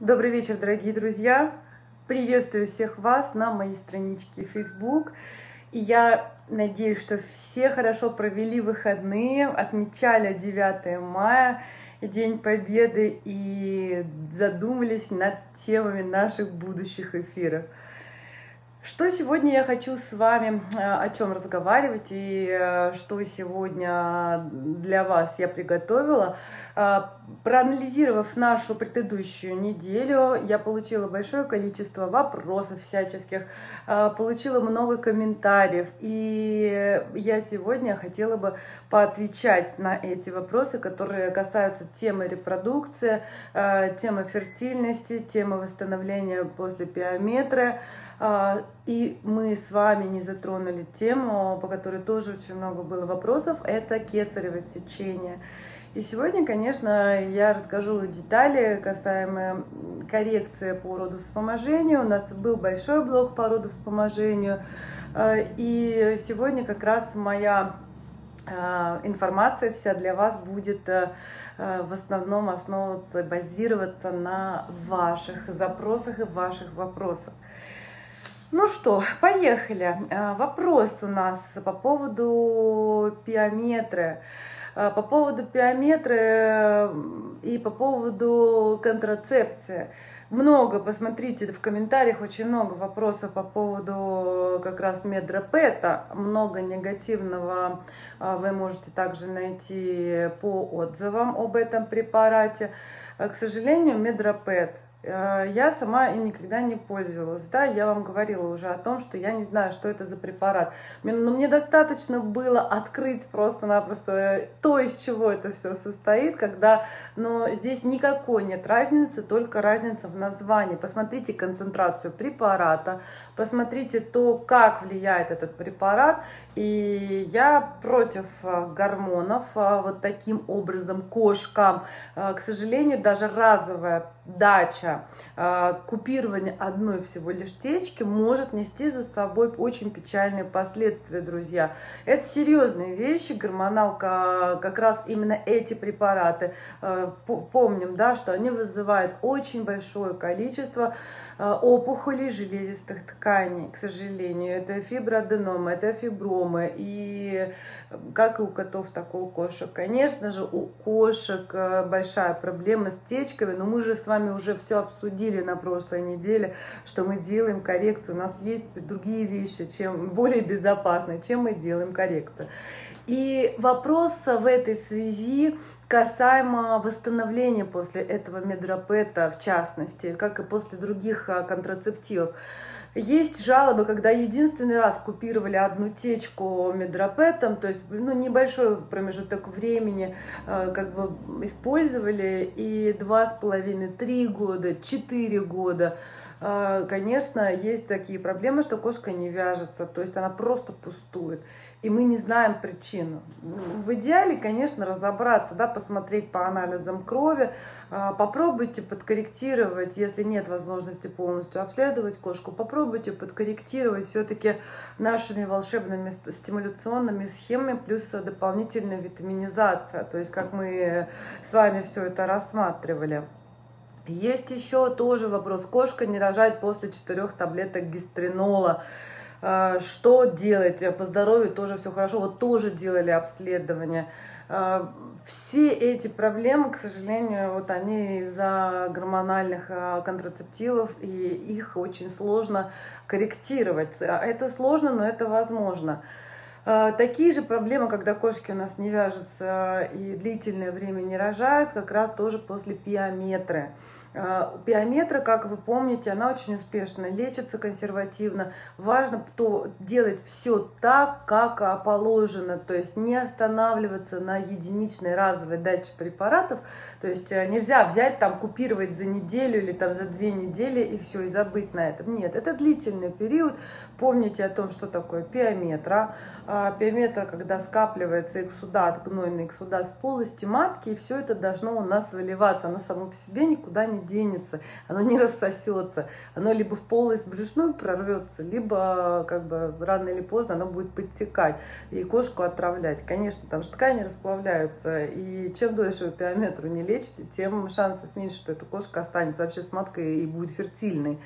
Добрый вечер, дорогие друзья! Приветствую всех вас на моей страничке Facebook. И я надеюсь, что все хорошо провели выходные, отмечали 9 мая, День Победы и задумались над темами наших будущих эфиров. Что сегодня я хочу с вами э, о чем разговаривать и э, что сегодня для вас я приготовила. Э, проанализировав нашу предыдущую неделю, я получила большое количество вопросов всяческих, получила много комментариев, и я сегодня хотела бы поотвечать на эти вопросы, которые касаются темы репродукции, темы фертильности, темы восстановления после пиометра, а, и мы с вами не затронули тему, по которой тоже очень много было вопросов, это кесарево сечение. И сегодня, конечно, я расскажу детали касаемо коррекции по родовспоможению. У нас был большой блок по родовспоможению. А, и сегодня как раз моя а, информация вся для вас будет в основном основываться, базироваться на ваших запросах и ваших вопросах. Ну что, поехали. А, вопрос у нас по поводу пиометры. А, по поводу пиометры и по поводу контрацепции. Много, посмотрите в комментариях, очень много вопросов по поводу как раз медропета. Много негативного вы можете также найти по отзывам об этом препарате. К сожалению, медропет Э, я сама им никогда не пользовалась. Да, я вам говорила уже о том, что я не знаю, что это за препарат. Но мне достаточно было открыть просто-напросто то, из чего это все состоит, когда, но здесь никакой нет разницы, только разница в названии. Посмотрите концентрацию препарата, посмотрите то, как влияет этот препарат. И я против э, гормонов э, вот таким образом кошкам. К сожалению, даже разовая дача, купирование одной всего лишь течки может нести за собой очень печальные последствия, друзья. Это серьезные вещи, гормоналка, как раз именно эти препараты. Помним, да, что они вызывают очень большое количество а, опухолей железистых тканей, к сожалению. Это фиброаденомы, это фибромы. И как и у котов, так и у кошек. Конечно же, у кошек э, большая проблема с течками, но мы же с вами уже все обсудили на прошлой неделе, что мы делаем коррекцию. У нас есть другие вещи, чем более безопасные, чем мы делаем коррекцию. И вопрос в этой связи касаемо восстановления после этого медропета, в частности, как и после других а, контрацептивов. Есть жалобы, когда единственный раз купировали одну течку медропетом, то есть ну, небольшой промежуток времени э, как бы использовали, и два с половиной, три года, четыре года. Э, конечно, есть такие проблемы, что кошка не вяжется, то есть она просто пустует и мы не знаем причину. В идеале, конечно, разобраться, да, посмотреть по анализам крови, а, попробуйте подкорректировать, если нет возможности полностью обследовать кошку, попробуйте подкорректировать все-таки нашими волшебными стимуляционными схемами плюс дополнительная витаминизация, то есть как мы с вами все это рассматривали. Есть еще тоже вопрос. Кошка не рожает после четырех таблеток гистринола. А, что делать? По здоровью тоже все хорошо. Вот тоже делали обследование. А, все эти проблемы, к сожалению, вот они из-за гормональных а, контрацептивов, и их очень сложно корректировать. Это сложно, но это возможно. Такие же проблемы, когда кошки у нас не вяжутся и длительное время не рожают, как раз тоже после пиометры. Биометра, как вы помните, она очень успешно лечится консервативно. Важно то делать все так, как положено, то есть не останавливаться на единичной разовой даче препаратов. То есть э, нельзя взять, там, купировать за неделю или там за две недели и все, и забыть на этом. Нет, это длительный период. Помните о том, что такое пиометра. а, пиометра, когда скапливается эксудат, гнойный эксудат в полости матки, и все это должно у нас выливаться. Оно само по себе никуда не денется, оно не рассосется. Оно либо в полость брюшную прорвется, либо как бы рано или поздно оно будет подтекать и кошку отравлять. Конечно, там же ткани расплавляются, и чем дольше вы пиометру не лечите, тем шансов меньше, что эта кошка останется вообще с маткой и будет фертильной.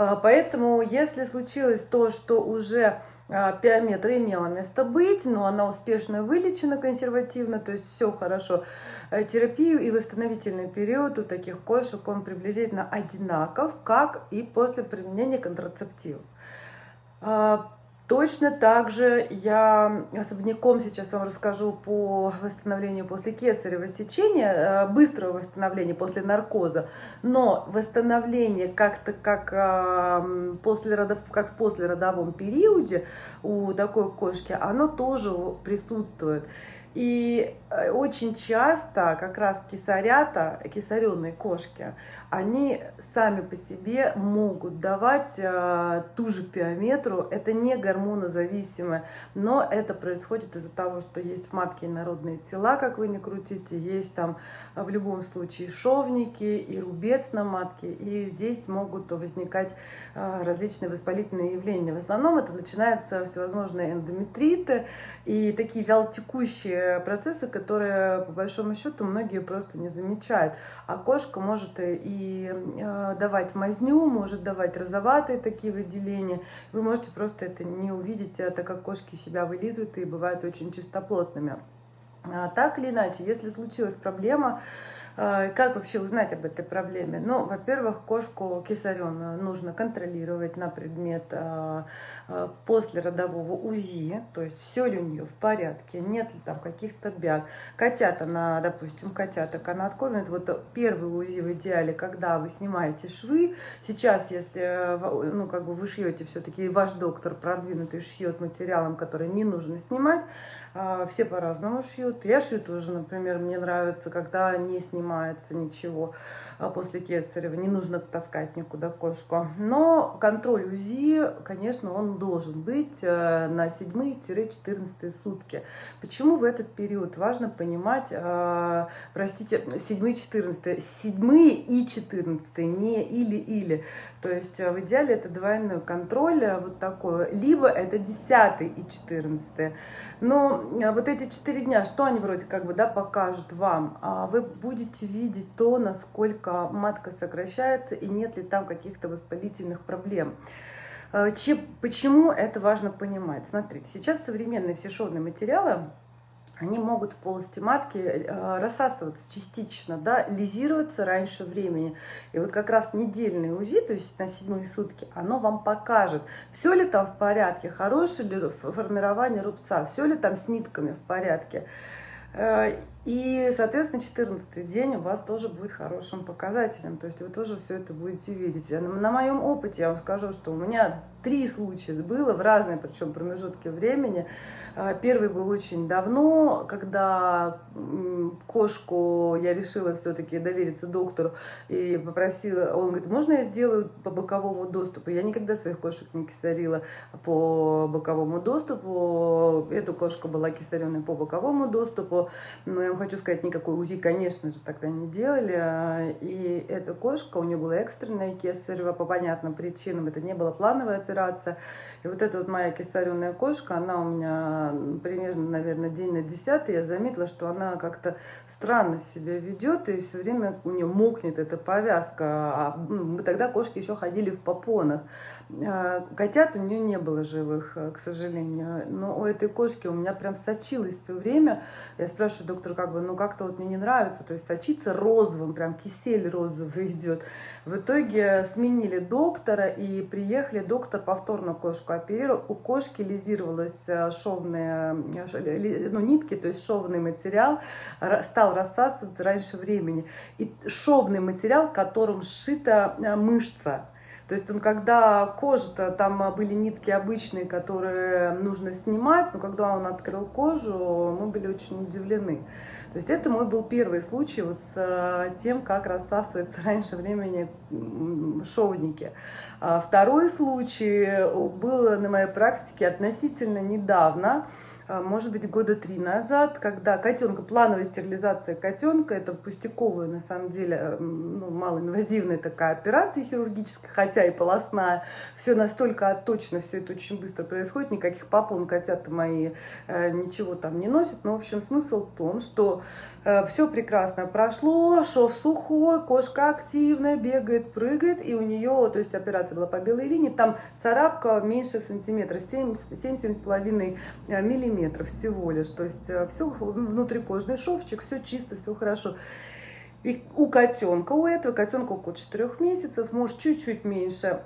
А, поэтому, если случилось то, что уже а, пиометра имела место быть, но она успешно вылечена консервативно, то есть все хорошо. Э, терапию и восстановительный период у таких кошек он приблизительно одинаков, как и после применения контрацептивов. Точно так же я особняком сейчас вам расскажу по восстановлению после кесарево сечения, э, быстрого восстановления после наркоза, но восстановление как-то как, после родов, как в послеродовом периоде у такой кошки, оно тоже присутствует. И э, очень часто как раз кисарята, кисаренные кошки, они сами по себе могут давать э, ту же пиометру. Это не гормонозависимое, но это происходит из-за того, что есть в матке инородные тела, как вы не крутите, есть там в любом случае шовники и рубец на матке, и здесь могут возникать э, различные воспалительные явления. В основном это начинаются всевозможные эндометриты и такие вялотекущие процессы, которые по большому счету многие просто не замечают. А кошка может и э, давать мазню, может давать розоватые такие выделения. Вы можете просто это не увидеть, так как кошки себя вылизывают и бывают очень чистоплотными. А, так или иначе, если случилась проблема, как вообще узнать об этой проблеме? Ну, во-первых, кошку кесареную нужно контролировать на предмет а, а, после родового УЗИ, то есть все ли у нее в порядке, нет ли там каких-то бяг. Котята, на, допустим, котяток она откормит. Вот первый УЗИ в идеале, когда вы снимаете швы. Сейчас, если ну, как бы вы шьете, все-таки ваш доктор продвинутый шьет материалом, который не нужно снимать, а, все по-разному шьют. Я шью тоже, например, мне нравится, когда не снимается ничего а, после кесарева, не нужно таскать никуда кошку. Но контроль УЗИ, конечно, он должен быть э, на 7-14 сутки. Почему в этот период? Важно понимать, э, простите, 7-14, 7 и 14, не или-или. То есть э, в идеале это двойной контроль, вот такой, либо это 10 и 14. Но э, вот эти четыре дня, что они вроде как бы да, покажут вам? А вы будете видеть то, насколько матка сокращается и нет ли там каких-то воспалительных проблем. Э, чем, почему это важно понимать? Смотрите, сейчас современные все шовные материалы, они могут в полости матки э, рассасываться частично, да, лизироваться раньше времени. И вот как раз недельный УЗИ, то есть на седьмые сутки, оно вам покажет, все ли там в порядке, хорошее ли формирование рубца, все ли там с нитками в порядке. И, соответственно, 14 день у вас тоже будет хорошим показателем. То есть вы тоже все это будете видеть. На моем опыте я вам скажу, что у меня три случая было в разные, причем промежутки времени. А, первый был очень давно, когда кошку я решила все-таки довериться доктору и попросила, он говорит, можно я сделаю по боковому доступу? Я никогда своих кошек не кисарила по боковому доступу. Эта кошка была кисаренной по боковому доступу, но я вам хочу сказать, никакой УЗИ, конечно же, тогда не делали. И эта кошка, у нее была экстренная кесарева по понятным причинам, это не была плановая операция. И вот эта вот моя кесаренная кошка, она у меня примерно, наверное, день на десятый, я заметила, что она как-то странно себя ведет, и все время у нее мокнет эта повязка. А, ну, мы тогда кошки еще ходили в попонах. А, котят у нее не было живых, к сожалению. Но у этой кошки у меня прям сочилось все время. Я спрашиваю доктора, как бы, ну как-то вот мне не нравится, то есть сочится розовым, прям кисель розовый идет. В итоге сменили доктора и приехали, доктор повторно кошку оперировал. У кошки лизировалась э, шовная, э, ну, нитки, то есть шовный материал стал рассасываться раньше времени. И шовный материал, которым сшита э, мышца. То есть он, когда кожа-то, там были нитки обычные, которые нужно снимать, но когда он открыл кожу, мы были очень удивлены. То есть это мой был первый случай вот с э, тем, как рассасывается раньше времени шовники. А второй случай был на моей практике относительно недавно. А, может быть, года три назад, когда котенка, плановая стерилизация котенка, это пустяковая, на самом деле, ну, малоинвазивная такая операция хирургическая, хотя и полостная, все настолько точно, все это очень быстро происходит, никаких попон котята мои э, ничего там не носят, но, в общем, смысл в том, что все прекрасно прошло, шов сухой, кошка активная, бегает, прыгает, и у нее, то есть операция была по белой линии, там царапка меньше сантиметра, 7-7,5 э, миллиметров всего лишь, то есть э, все внутрикожный шовчик, все чисто, все хорошо. И у котенка, у этого котенка около 4 месяцев, может чуть-чуть меньше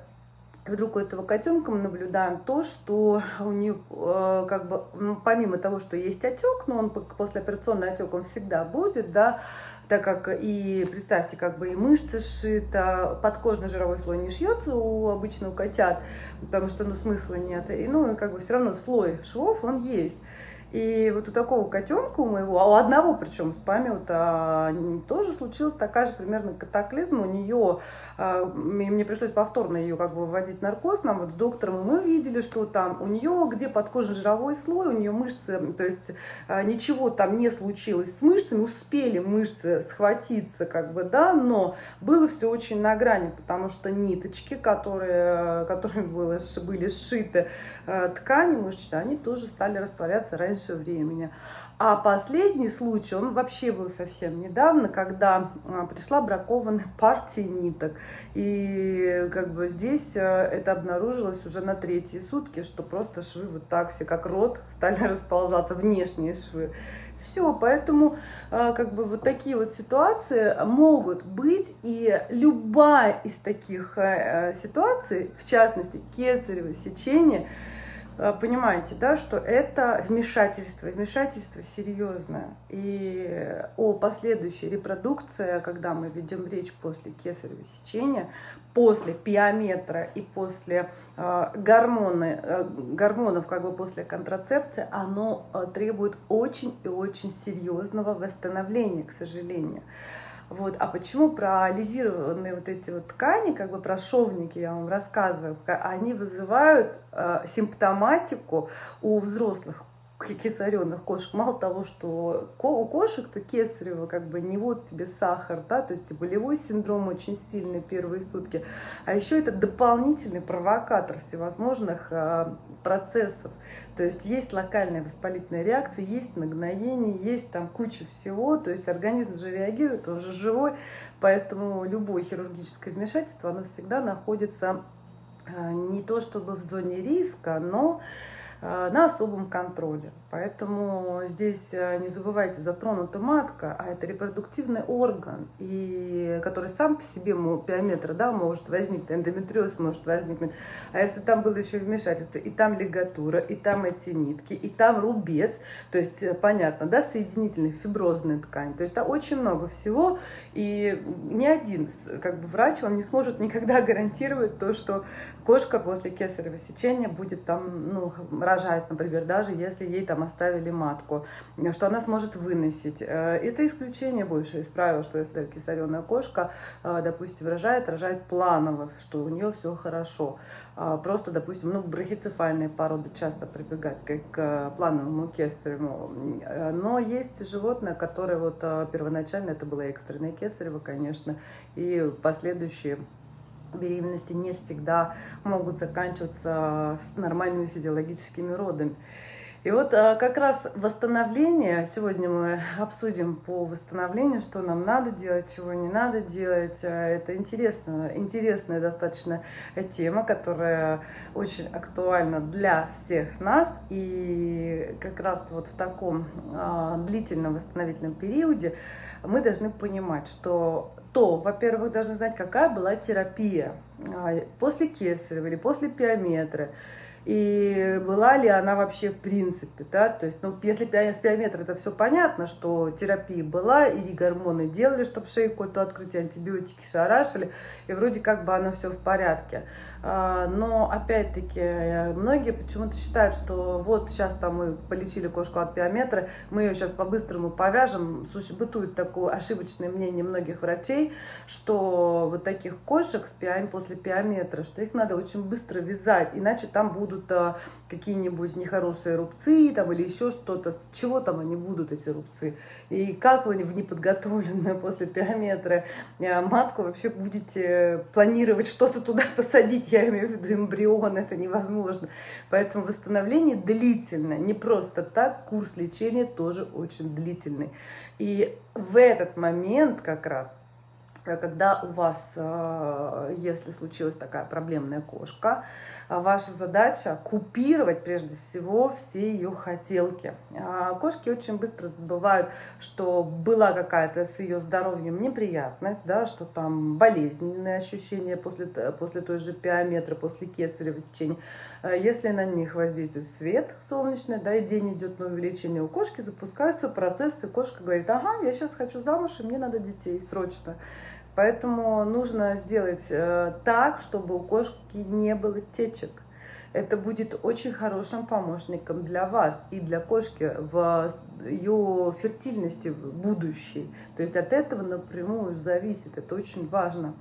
вдруг у этого котенка мы наблюдаем то, что у нее э, как бы ну, помимо того, что есть отек, но он послеоперационный отек он всегда будет, да, так как и представьте, как бы и мышцы сшита, подкожный жировой слой не шьется у обычного котят, потому что ну смысла нет, и ну как бы все равно слой швов он есть. И вот у такого котенка у моего, а у одного причем с памятью тоже случилась такая же примерно катаклизм. У нее, мне пришлось повторно ее как бы вводить наркоз нам вот с доктором, и мы видели, что там у нее, где подкожный жировой слой, у нее мышцы, то есть а, ничего там не случилось с мышцами, успели мышцы схватиться, как бы, да, но было все очень на грани, потому что ниточки, которые, которыми было, были сшиты а, ткани мышечные, они тоже стали растворяться раньше времени. А последний случай, он вообще был совсем недавно, когда а, пришла бракованная партия ниток. И как бы здесь а, это обнаружилось уже на третьи сутки, что просто швы вот так все, как рот, стали расползаться, внешние швы. Все, поэтому а, как бы вот такие вот ситуации могут быть, и любая из таких ситуаций, в частности кесарево сечение, Э, понимаете, да, что это вмешательство, вмешательство серьезное. И о последующей репродукции, когда мы ведем речь после кесарево сечения, после пиометра и после э, гормоны, э, гормонов, как бы после контрацепции, оно э, требует очень и очень серьезного восстановления, к сожалению. Вот. А почему про ализированные вот эти вот ткани, как бы про шовники я вам рассказываю, они вызывают э, симптоматику у взрослых кесаренных кошек. Мало того, что у кошек-то кесарево как бы не вот тебе сахар, да, то есть болевой синдром очень сильный первые сутки, а еще это дополнительный провокатор всевозможных а, процессов. То есть есть локальная воспалительная реакция, есть нагноение, есть там куча всего, то есть организм же реагирует, он же живой, поэтому любое хирургическое вмешательство, оно всегда находится а, не то чтобы в зоне риска, но Э, на особом контроле. Поэтому здесь э, не забывайте, затронута матка, а это репродуктивный орган, и который сам по себе пиометр да, может возникнуть, эндометриоз может возникнуть. А если там было еще вмешательство, и там лигатура, и там эти нитки, и там рубец, то есть э, понятно, да, соединительная фиброзная ткань, то есть там очень много всего, и ни один как бы, врач вам не сможет никогда гарантировать то, что кошка после кесарево сечения будет там, ну, рожать, например, даже если ей там оставили матку, что она сможет выносить. Э, это исключение больше из правил, что если кесареная кошка, э, допустим, рожает, рожает планово, что у нее все хорошо. Просто, допустим, ну, брахицефальные породы часто прибегают к плановому кесареву. Но есть животные, которые вот э, первоначально это было экстренное кесарево, конечно, и последующие беременности не всегда могут заканчиваться с нормальными физиологическими родами. И вот а, как раз восстановление, сегодня мы обсудим по восстановлению, что нам надо делать, чего не надо делать. А, это интересно, интересная достаточно тема, которая очень актуальна для всех нас. И как раз вот в таком а, длительном восстановительном периоде мы должны понимать, что то, во-первых, должны знать, какая была терапия после кесарева или после пиометра. и была ли она вообще в принципе, да, то есть, ну, если с пиометра это все понятно, что терапия была, и гормоны делали, чтобы шейку эту открыть, антибиотики шарашили, и вроде как бы оно все в порядке. А, но, опять-таки, многие почему-то считают, что вот сейчас там мы полечили кошку от пиометра, мы ее сейчас по-быстрому повяжем. Бытует такое ошибочное мнение многих врачей, что вот таких кошек с пиам... после пиометра, что их надо очень быстро вязать, иначе там будут а, какие-нибудь нехорошие рубцы там, или еще что-то. С чего там они будут, эти рубцы? И как вы в неподготовленную после пиометра а, матку вообще будете планировать что-то туда посадить? Я имею в виду эмбрион, это невозможно. Поэтому восстановление длительное, не просто так, курс лечения тоже очень длительный. И в этот момент как раз когда у вас, э, если случилась такая проблемная кошка, э, ваша задача купировать прежде всего все ее хотелки. А кошки очень быстро забывают, что была какая-то с ее здоровьем неприятность, да, что там болезненные ощущения после, после той же пиометра, после кесарево сечения. Э, если на них воздействует свет солнечный, да, и день идет на увеличение, у кошки запускаются процессы, кошка говорит, ага, я сейчас хочу замуж, и мне надо детей срочно. Поэтому нужно сделать э, так, чтобы у кошки не было течек. Это будет очень хорошим помощником для вас и для кошки в ее фертильности будущей. То есть от этого напрямую зависит. Это очень важно.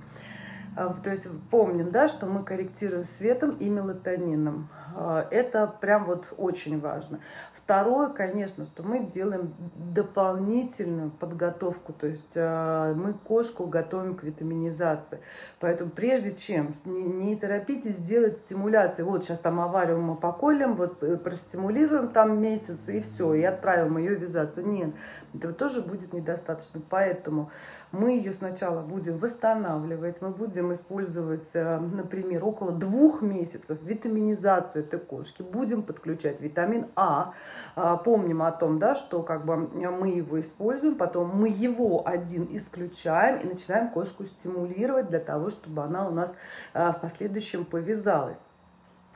А, то есть помним, да, что мы корректируем светом и мелатонином. А, это прям вот очень важно. Второе, конечно, что мы делаем дополнительную подготовку, то есть а, мы кошку готовим к витаминизации. Поэтому прежде чем, не, торопитесь сделать стимуляцию. Вот сейчас там аварию мы поколем, вот э, простимулируем там месяц и все, и отправим ее вязаться. Нет, этого тоже будет недостаточно. Поэтому мы ее сначала будем восстанавливать, мы будем использовать, э, например, около двух месяцев витаминизацию этой кошки, будем подключать витамин А. а. Помним о том, да, что как бы мы его используем, потом мы его один исключаем и начинаем кошку стимулировать для того, чтобы она у нас э, в последующем повязалась.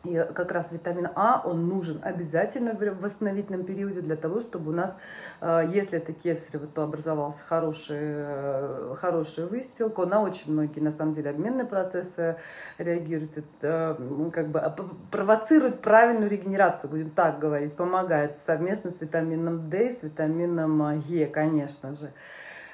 И как раз витамин А, он нужен обязательно в восстановительном периоде для того, чтобы у нас, э, если это кесарево, то образовался хороший, э, хорошая выстилка. На очень многие, на самом деле, обменные процессы реагирует. Это как бы провоцирует правильную регенерацию, будем так говорить, помогает совместно с витамином D, с витамином Е, конечно же.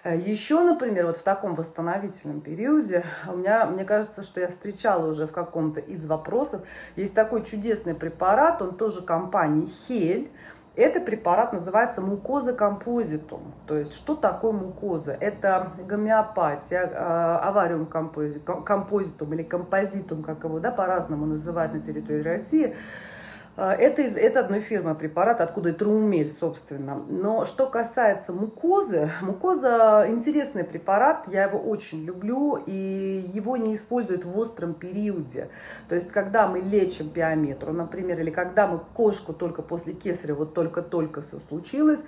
Еще, например, вот в таком восстановительном периоде, у меня, мне кажется, что я встречала уже в каком-то из вопросов, есть такой чудесный препарат, он тоже компании Хель, этот препарат называется мукоза композитум. То есть, что такое мукоза? Это гомеопатия, э, авариум композитум или композитум, как его да, по-разному называют на территории России. А, это из это одной фирмы препарат, откуда и траумель, собственно. Но что касается мукозы, мукоза интересный препарат, я его очень люблю, и его не используют в остром периоде. То есть, когда мы лечим пиометру, например, или когда мы кошку только после кесаря, вот только-только все случилось,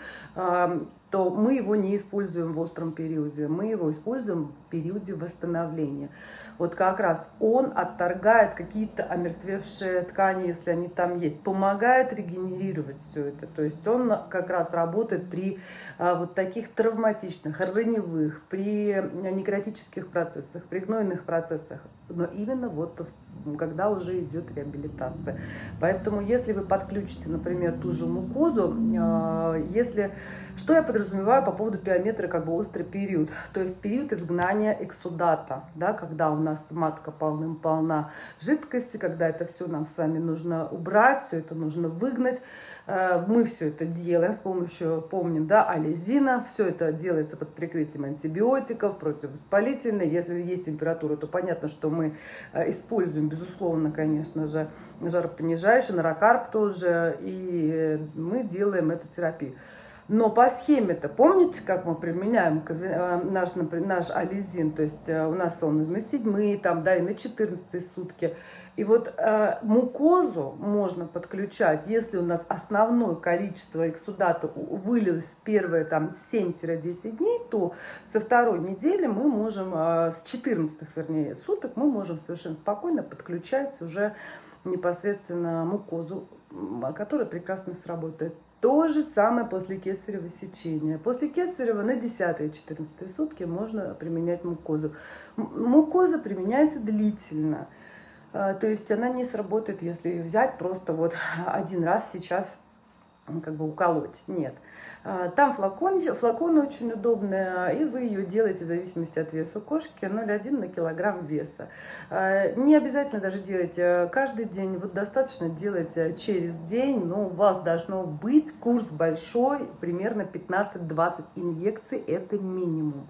то мы его не используем в остром периоде, мы его используем в периоде восстановления. Вот как раз он отторгает какие-то омертвевшие ткани, если они там есть, помогает регенерировать все это. То есть он как раз работает при а, вот таких травматичных, раневых, при некротических процессах, при гнойных процессах, но именно вот в когда уже идет реабилитация. Поэтому, если вы подключите, например, ту же мукозу, а, если... Что я подразумеваю по поводу пиометра, как бы острый период? То есть период изгнания эксудата, да, когда у нас матка полным-полна жидкости, когда это все нам с вами нужно убрать, все это нужно выгнать. Э, мы все это делаем с помощью, помним, да, ализина. Все это делается под прикрытием антибиотиков, противовоспалительных. Если есть температура, то понятно, что мы э, используем, безусловно, конечно же, жаропонижающий, нарокарп тоже. И мы делаем эту терапию. Но по схеме-то, помните, как мы применяем э, наш, например, наш ализин? То есть у нас он на седьмые, там, да, и на 14 сутки. И вот э, мукозу можно подключать, если у нас основное количество эксудата вылилось первые там 7-10 дней, то со второй недели мы можем, э, с 14 вернее суток, мы можем совершенно спокойно подключать уже непосредственно мукозу, которая прекрасно сработает. То же самое после кесарево сечения. После кесарева на 10-14 сутки можно применять мукозу. Мукоза применяется длительно. А, то есть она не сработает, если взять просто вот один раз сейчас как бы уколоть. Нет. А, там флакон, флакон очень удобный, и вы ее делаете в зависимости от веса кошки 0,1 на килограмм веса. А, не обязательно даже делать э, каждый день, вот достаточно делать э, через день, но у вас должно быть курс большой, примерно 15-20 инъекций, это минимум.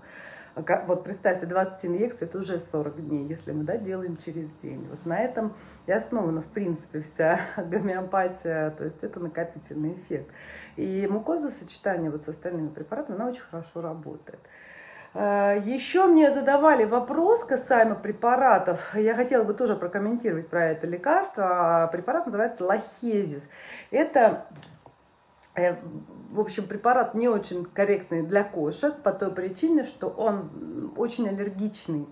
Вот представьте, 20 инъекций, это уже 40 дней, если мы да, делаем через день. Вот на этом и основана, в принципе, вся гомеопатия, то есть это накопительный эффект. И мукоза в сочетании вот с остальными препаратами, она очень хорошо работает. А, Еще мне задавали вопрос касаемо препаратов. Я хотела бы тоже прокомментировать про это лекарство. А, препарат называется лахезис. Это Э, в общем, препарат не очень корректный для кошек по той причине, что он очень аллергичный.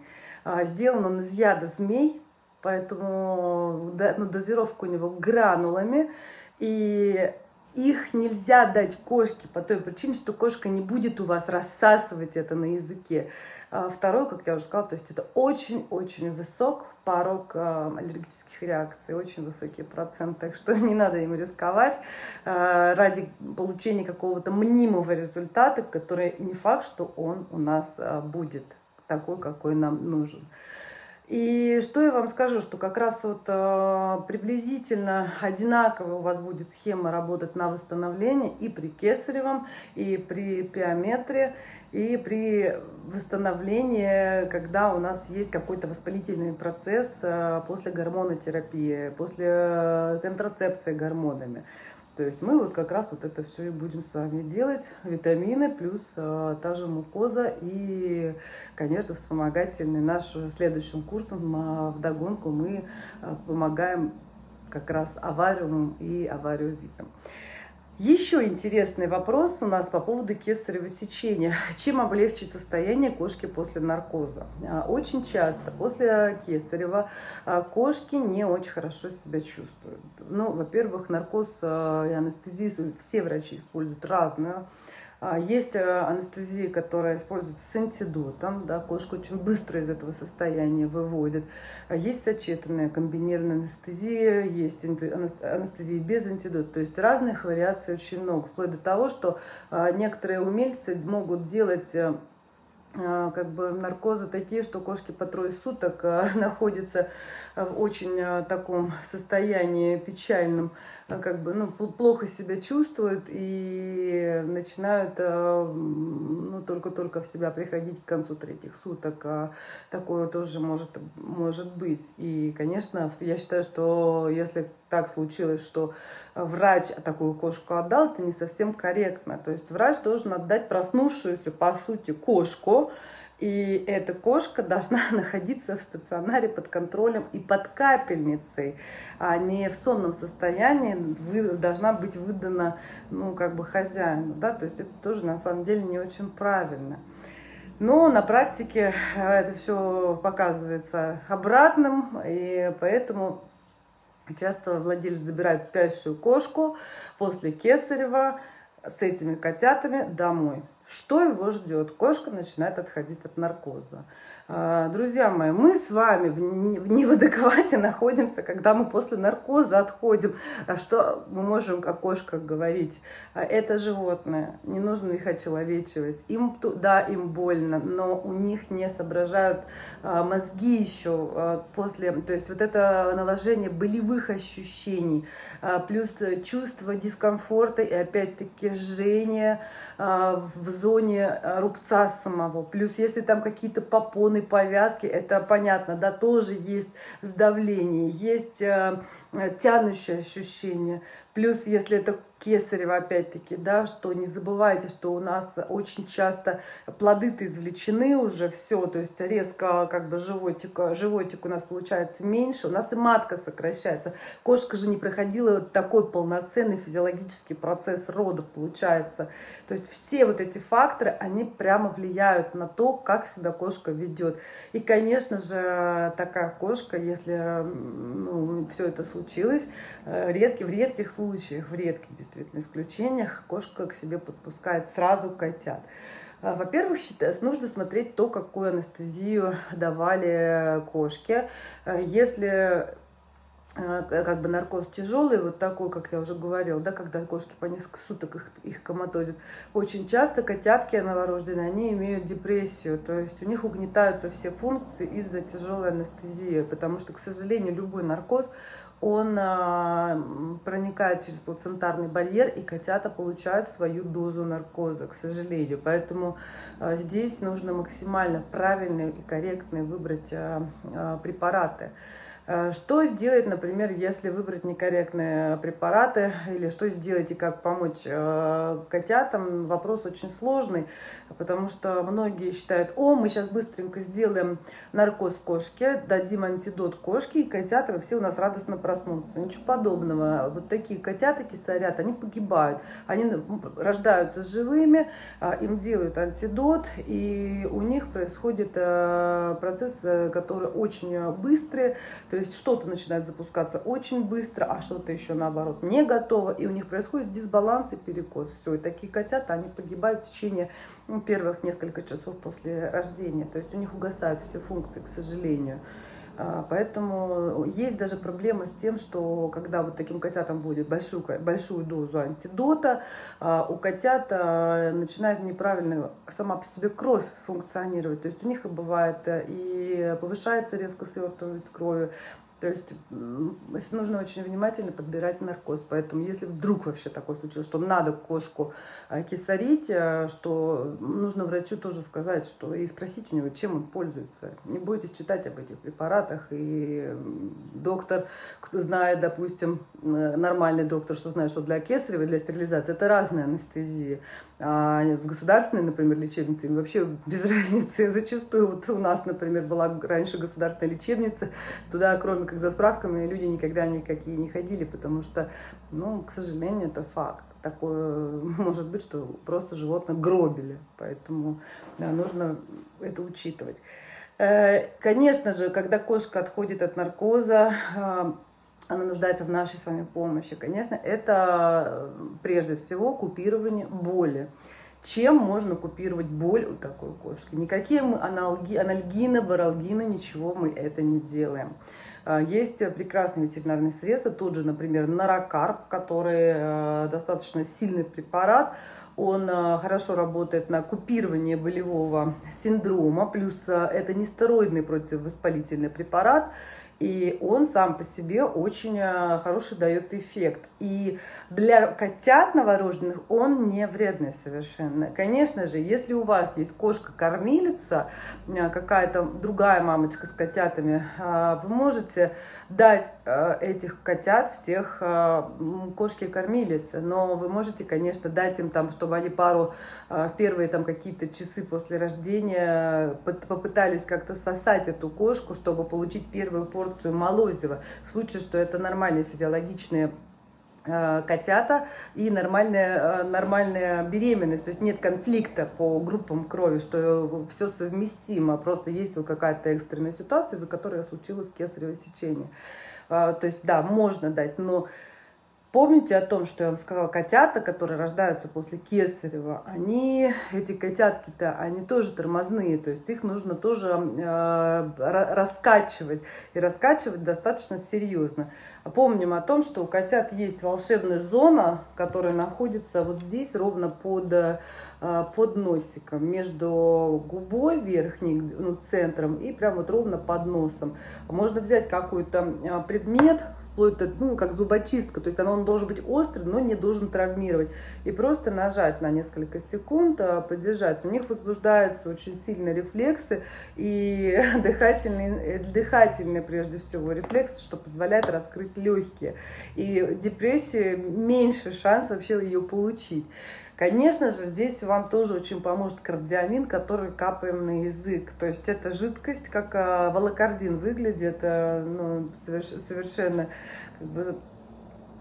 А, сделан он из яда змей, поэтому ну, дозировка у него гранулами. И их нельзя дать кошке по той причине, что кошка не будет у вас рассасывать это на языке. А второй, как я уже сказала, то есть это очень-очень высок порог а, аллергических реакций, очень высокий процент, так что не надо им рисковать а, ради получения какого-то мнимого результата, который не факт, что он у нас будет такой, какой нам нужен. И что я вам скажу, что как раз вот э, приблизительно одинаково у вас будет схема работать на восстановление и при кесаревом, и при пиометре, и при восстановлении, когда у нас есть какой-то воспалительный процесс э, после гормонотерапии, после э, контрацепции гормонами. То есть мы вот как раз вот это все и будем с вами делать. Витамины плюс э, та же мукоза и, конечно, вспомогательный наш следующим курсом э, в догонку мы э, помогаем как раз авариумам и авариовидам. Еще интересный вопрос у нас по поводу кесарево сечения. Чем облегчить состояние кошки после наркоза? А, очень часто после кесарева а, кошки не очень хорошо себя чувствуют. Ну, во-первых, наркоз а, и анестезию все врачи используют разную. А, есть э, анестезия, которая используется с антидотом, да, кошку очень быстро из этого состояния выводит. А есть сочетанная комбинированная анестезия, есть анестезия без антидота. То есть разных вариаций очень много, вплоть до того, что а, некоторые умельцы могут делать э, как бы наркозы такие, что кошки по трое суток находятся в очень таком состоянии печальном, как бы, ну, плохо себя чувствуют и начинают а, ну, только-только в себя приходить к концу третьих суток. А такое тоже может, может быть. И, конечно, я считаю, что если так случилось, что врач такую кошку отдал, это не совсем корректно. То есть врач должен отдать проснувшуюся, по сути, кошку, и эта кошка должна находиться в стационаре под контролем и под капельницей, а не в сонном состоянии вы, должна быть выдана, ну, как бы хозяину, да, то есть это тоже на самом деле не очень правильно. Но на практике э, это все показывается обратным, и поэтому часто владелец забирает спящую кошку после кесарева с этими котятами домой. Что его ждет? Кошка начинает отходить от наркоза. А, друзья мои, мы с вами в невадеквате находимся, когда мы после наркоза отходим. А что мы можем как кошка говорить? А, это животное, не нужно их очеловечивать. Им, да, им больно, но у них не соображают а, мозги еще после... То есть вот это наложение болевых ощущений, плюс чувство дискомфорта и опять-таки жжение в зоне рубца самого. Плюс если там какие-то попоны, повязки, это понятно, да, тоже есть сдавление, есть э, тянущее ощущение. Плюс, если это кесарево, опять-таки, да, что не забывайте, что у нас очень часто плоды-то извлечены уже, все, то есть резко как бы животик, животик у нас получается меньше, у нас и матка сокращается. Кошка же не проходила вот такой полноценный физиологический процесс родов, получается. То есть все вот эти факторы, они прямо влияют на то, как себя кошка ведет. И, конечно же, такая кошка, если ну, все это случилось, э, редкий, в редких случаях, в редких действительно исключениях кошка к себе подпускает сразу котят. А, во-первых, нужно смотреть то, какую анестезию давали кошке. А, если как бы наркоз тяжелый, вот такой, как я уже говорила, да, когда кошки по несколько суток их, их коматозят, очень часто котятки новорожденные, они имеют депрессию, то есть у них угнетаются все функции из-за тяжелой анестезии, потому что, к сожалению, любой наркоз, он а, проникает через плацентарный барьер, и котята получают свою дозу наркоза, к сожалению. Поэтому а, здесь нужно максимально правильные и корректные выбрать а, препараты. Э, что сделать, например, если выбрать некорректные препараты, или что сделать и как помочь э, котятам, вопрос очень сложный, потому что многие считают, о, мы сейчас быстренько сделаем наркоз кошке, дадим антидот кошке, и котята все у нас радостно проснутся. Ничего подобного. Вот такие котята кисарят, они погибают, они рождаются живыми, а, им делают антидот, и у них происходит э, процесс, который очень быстрый, то есть что-то начинает запускаться очень быстро, а что-то еще наоборот не готово. И у них происходит дисбаланс и перекос. Все, и такие котята, они погибают в течение ну, первых несколько часов после рождения. То есть у них угасают все функции, к сожалению. А, поэтому есть даже проблема с тем, что когда вот таким котятам вводят большую, большую дозу антидота, а, у котят а, начинает неправильно сама по себе кровь функционировать. То есть у них и бывает э, и повышается резко свертываемость крови, то есть нужно очень внимательно подбирать наркоз. Поэтому если вдруг вообще такое случилось, что надо кошку а, кисарить, а, что нужно врачу тоже сказать, что и спросить у него, чем он пользуется. Не бойтесь читать об этих препаратах. И доктор, кто знает, допустим, нормальный доктор, что знает, что для кесарева, для стерилизации это разные анестезии. А в государственной, например, лечебнице им вообще без разницы. Зачастую вот у нас, например, была раньше государственная лечебница, туда, кроме как за справками, люди никогда никакие не ходили, потому что, ну, к сожалению, это факт. Такое может быть, что просто животных гробили, поэтому да, нужно это учитывать. Э, конечно же, когда кошка отходит от наркоза, а, она нуждается в нашей с вами помощи. Конечно, это прежде всего купирование боли. Чем можно купировать боль у такой кошки? Никакие мы анальги, анальгины, баралгины, ничего мы это не делаем. А, есть прекрасные ветеринарные средства, тот же, например, нарокарп, который э, достаточно сильный препарат, он э, хорошо работает на купирование болевого синдрома, плюс э, это не стероидный противовоспалительный препарат, и он сам по себе очень э, хороший дает эффект. И для котят новорожденных он не вредный совершенно. Конечно же, если у вас есть кошка-кормилица, э, какая-то другая мамочка с котятами, э, вы можете дать этих котят всех кошки-кормилицы. Но вы можете, конечно, дать им там, чтобы они пару в первые там какие-то часы после рождения попытались как-то сосать эту кошку, чтобы получить первую порцию молозива. В случае, что это нормальные физиологичные э, котята и нормальная, э, нормальная беременность, то есть нет конфликта по группам крови, что все совместимо, просто есть вот какая-то экстренная ситуация, из-за которой случилось кесарево сечение. А, то есть да, можно дать, но Помните о том, что я вам сказала, котята, которые рождаются после кесарева, они, эти котятки-то, они тоже тормозные, то есть их нужно тоже э, раскачивать, и раскачивать достаточно серьезно. Помним о том, что у котят есть волшебная зона, которая находится вот здесь, ровно под, э, под носиком, между губой верхней, ну, центром, и прямо вот ровно под носом. Можно взять какой-то э, предмет, вплоть до, ну, как зубочистка, то есть он должен быть острый, но не должен травмировать. И просто нажать на несколько секунд, а, подержать. У них возбуждаются очень сильные рефлексы и дыхательные, э, дыхательные прежде всего рефлексы, что позволяет раскрыть легкие. И депрессия меньше шанс вообще ее получить. Конечно же, здесь вам тоже очень поможет кардиамин, который капаем на язык. То есть это жидкость, как а, волокордин выглядит, э, ну, совершенно как бы,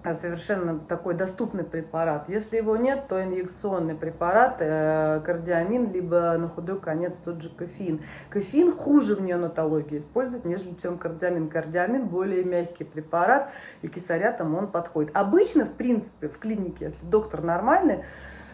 а, совершенно такой доступный препарат. Если его нет, то инъекционный препарат, э, кардиамин, либо на худой конец тот же кофеин. Кофеин хуже в неонатологии использовать, нежели чем кардиамин. Кардиамин более мягкий препарат, и кисарятам он подходит. Обычно, в принципе, в клинике, если доктор нормальный,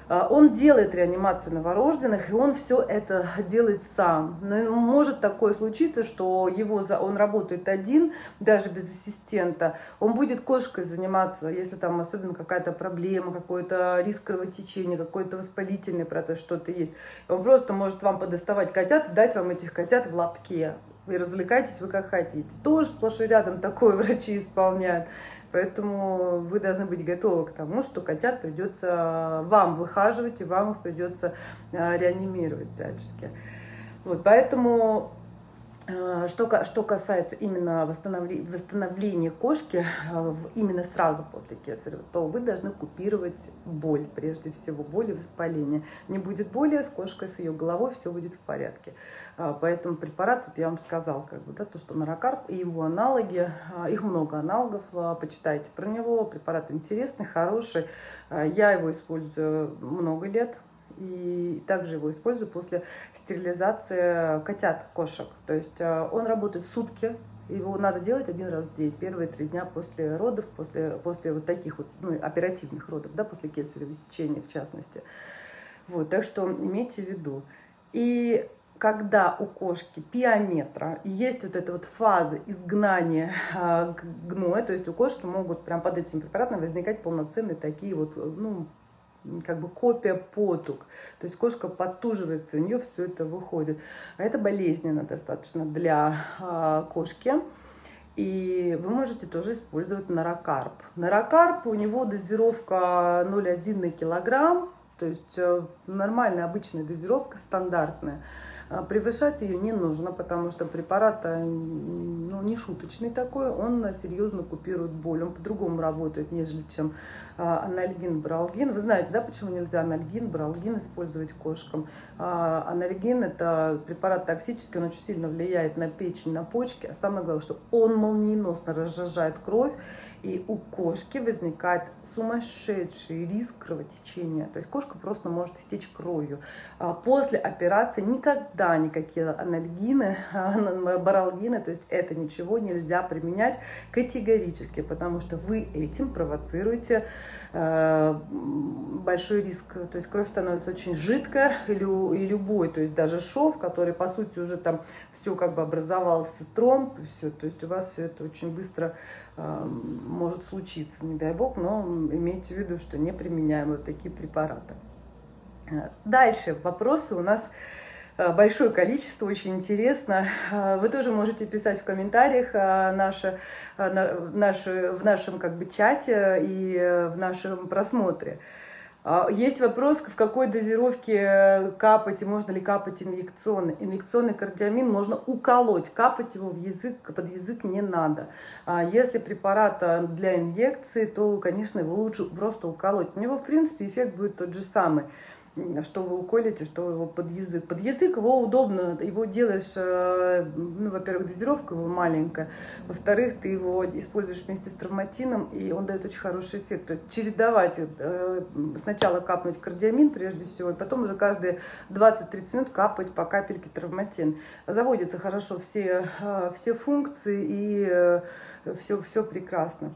он делает реанимацию новорожденных, и он все это делает сам. Но может такое случиться, что его, он работает один, даже без ассистента. Он будет кошкой заниматься, если там особенно какая-то проблема, какой-то риск кровотечения, какой-то воспалительный процесс, что-то есть. Он просто может вам подоставать котят, дать вам этих котят в лотке. И развлекайтесь вы как хотите. Тоже сплошь и рядом такое врачи исполняют. Поэтому вы должны быть готовы к тому, что котят придется вам выхаживать, и вам их придется а, реанимировать всячески. Вот, поэтому что, что касается именно восстановления, восстановления кошки а, именно сразу после кесарева, то вы должны купировать боль, прежде всего, боль и воспаление. Не будет боли, с кошкой, с ее головой все будет в порядке. А, поэтому препарат, вот я вам сказал, как бы, да, то, что нарокарп и его аналоги, их много аналогов, почитайте про него, препарат интересный, хороший. Я его использую много лет, и также его использую после стерилизации котят, кошек. То есть э, он работает сутки, его надо делать один раз в день, первые три дня после родов, после, после вот таких вот ну, оперативных родов, да, после кесарево сечения в частности. Вот, так что имейте в виду. И когда у кошки пиометра есть вот эта вот фаза изгнания э, гноя, то есть у кошки могут прям под этим препаратом возникать полноценные такие вот, ну, как бы копия потуг. То есть кошка подтуживается, у нее все это выходит. А это болезненно достаточно для а, кошки. И вы можете тоже использовать нарокарп. Нарокарп, у него дозировка 0,1 на килограмм, то есть э, нормальная обычная дозировка, стандартная. А превышать ее не нужно, потому что препарат э, ну, не шуточный такой, он серьезно купирует боль, он по-другому работает, нежели чем анальгин, бралгин. Вы знаете, да, почему нельзя анальгин, бралгин использовать кошкам? А, анальгин – это препарат токсический, он очень сильно влияет на печень, на почки, а самое главное, что он молниеносно разжижает кровь, и у кошки возникает сумасшедший риск кровотечения. То есть кошка просто может истечь кровью. А, после операции никогда никакие анальгины, баралгины, то есть это ничего нельзя применять категорически, потому что вы этим провоцируете большой риск, то есть кровь становится очень жидкая и любой, то есть даже шов, который по сути уже там все как бы образовался тромб, все, то есть у вас все это очень быстро э, может случиться, не дай бог, но имейте в виду, что не применяем вот такие препараты. Э, дальше вопросы у нас Э, большое количество, очень интересно. Э, вы тоже можете писать в комментариях э, наше, наше, в нашем как бы, чате и в нашем просмотре. Есть вопрос, в какой дозировке капать и можно ли капать инъекционный. Инъекционный кардиамин можно уколоть, капать его в язык, под язык не надо. Если препарат для инъекции, то, конечно, его лучше просто уколоть. У него, в принципе, эффект будет тот же самый что вы уколите, что его под язык. Под язык его удобно, его делаешь, э, ну, во-первых, дозировка его маленькая, во-вторых, ты его используешь вместе с травматином, и он дает очень хороший эффект. То есть чередовать, э, сначала капнуть кардиамин прежде всего, и потом уже каждые 20-30 минут капать по капельке травматин. Заводятся хорошо все, э, все функции, и все, все прекрасно.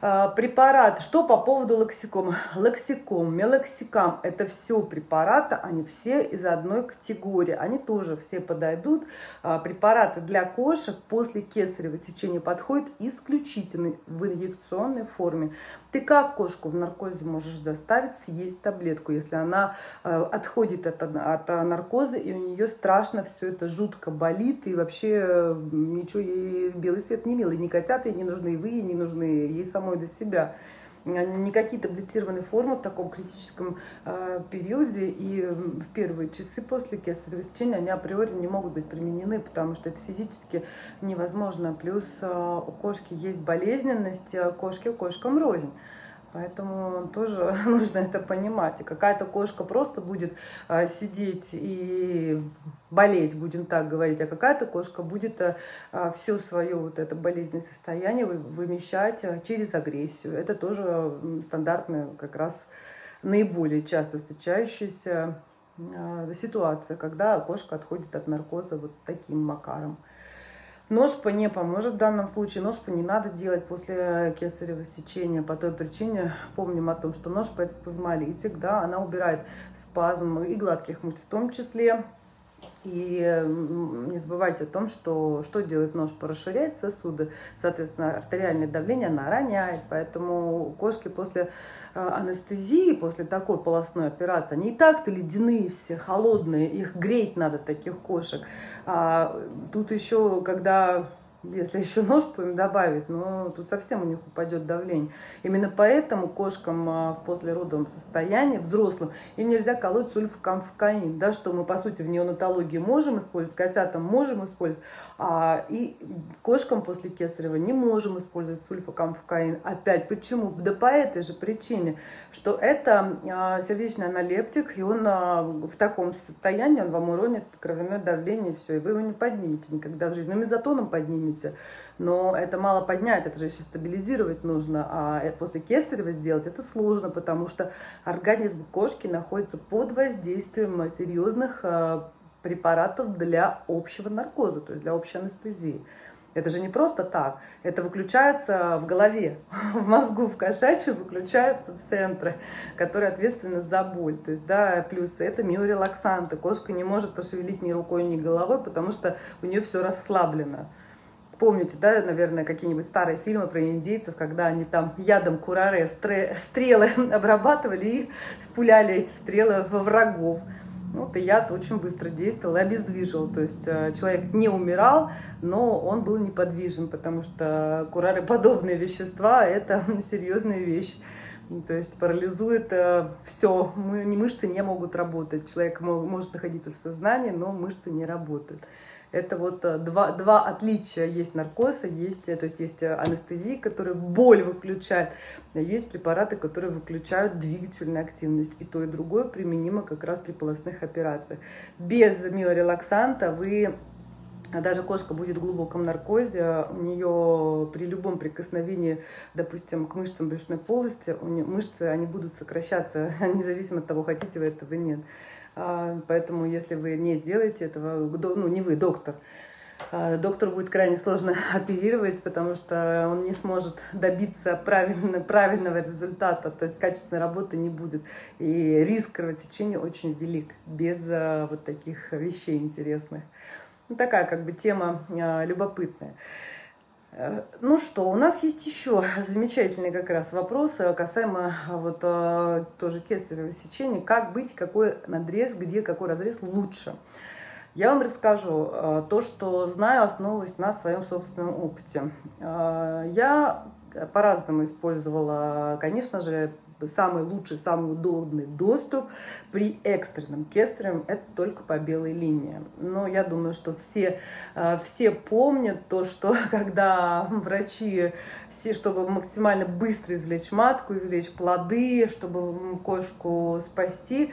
А, препараты. Что по поводу лексикома? Лексиком, мелоксикам – это все препараты, они все из одной категории. Они тоже все подойдут. А, препараты для кошек после кесарево сечения подходят исключительно в инъекционной форме. Ты как кошку в наркозе можешь доставить съесть таблетку, если она а, отходит от, от наркоза, и у нее страшно все это жутко болит, и вообще ничего ей белый свет не милый. Ни котята ей не нужны, и вы ей не нужны, ей самой самой до себя. Никакие таблетированные формы в таком критическом э, периоде и в первые часы после кесарево сечения они априори не могут быть применены, потому что это физически невозможно. Плюс э, у кошки есть болезненность, а кошки кошкам рознь. Поэтому тоже нужно это понимать. И какая-то кошка просто будет а, сидеть и болеть, будем так говорить, а какая-то кошка будет а, а все свое вот это болезненное состояние вымещать через агрессию. Это тоже стандартная, как раз наиболее часто встречающаяся ситуация, когда кошка отходит от наркоза вот таким макаром. Ножпа не поможет в данном случае. Ножпу не надо делать после кесарево сечения по той причине, помним о том, что ножпа это спазмолитик, да, она убирает спазм и гладких мышц в том числе. И не забывайте о том, что что делает нож, расширяет сосуды, соответственно, артериальное давление она роняет, поэтому кошки после а, анестезии, после такой полостной операции, они и так-то ледяные все, холодные, их греть надо, таких кошек. А тут еще, когда если еще нож им добавить, ну, тут совсем у них упадет давление. Именно поэтому кошкам а, в послеродовом состоянии, взрослым, им нельзя колоть сульфокамфкаин, да, что мы, по сути, в неонатологии можем использовать, котятам можем использовать, а, и кошкам после кесарева не можем использовать сульфокамфкаин. Опять, почему? Да по этой же причине, что это а, сердечный аналептик, и он а, в таком состоянии, он вам уронит кровяное давление, все, и вы его не поднимете никогда в жизни. Но мезотоном поднимете поднимете. Но это мало поднять, это же еще стабилизировать нужно. А после кесарева сделать это сложно, потому что организм кошки находится под воздействием серьезных а, препаратов для общего наркоза, то есть для общей анестезии. Это же не просто так. Это выключается в голове, в мозгу, в кошачьем выключаются центры, которые ответственны за боль. То есть, да, плюс это миорелаксанты. Кошка не может пошевелить ни рукой, ни головой, потому что у нее все расслаблено. Помните, да, наверное, какие-нибудь старые фильмы про индейцев, когда они там ядом кураре стрелы обрабатывали и пуляли эти стрелы во врагов. Ну, вот и яд очень быстро действовал и обездвиживал. То есть э, человек не умирал, но он был неподвижен, потому что курары подобные вещества – это серьезная вещь. То есть парализует э, все, мы, мышцы не могут работать. Человек может находиться в сознании, но мышцы не работают. Это вот э, два, два отличия. Есть наркоза, есть, э, то есть есть э, анестезии, которые боль выключают, а есть препараты, которые выключают двигательную активность. И то, и другое применимо как раз при полостных операциях. Без миорелаксанта вы даже кошка будет в глубоком наркозе, у нее при любом прикосновении, допустим, к мышцам брюшной полости, у нее мышцы, они будут сокращаться, независимо от того, хотите вы этого или нет. А, поэтому, если вы не сделаете этого, ну, не вы, доктор, а, доктору будет крайне сложно оперировать, потому что он не сможет добиться правильно, правильного результата, то есть качественной работы не будет. И риск кровотечения очень велик без а, вот таких вещей интересных. Ну, такая как бы тема любопытная. Ну что, у нас есть еще замечательный как раз вопрос э, касаемо э, вот тоже кесарево сечения. Как быть, какой надрез, где какой разрез лучше. Я вам расскажу то, что знаю, основываясь на своем собственном опыте. Я по-разному использовала, конечно же, самый лучший, самый удобный доступ при экстренном кесаревом – это только по белой линии. Но я думаю, что все, э, все помнят то, что когда врачи, чтобы максимально быстро извлечь матку, извлечь плоды, чтобы кошку спасти,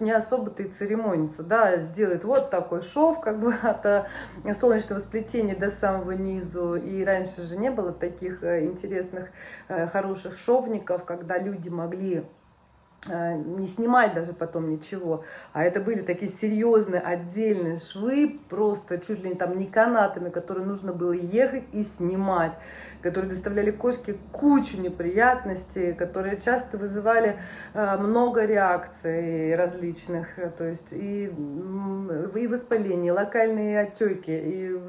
не особо-то и церемонится. Да, сделает вот такой шов как бы от э, солнечного сплетения до самого низу. И раньше же не было таких э, интересных, хороших шовников, когда люди люди могли не снимать даже потом ничего. А это были такие серьезные отдельные швы, просто чуть ли не там не канатами, которые нужно было ехать и снимать, которые доставляли кошке кучу неприятностей, которые часто вызывали э, много реакций различных, то есть и, и воспаление, и локальные отеки, и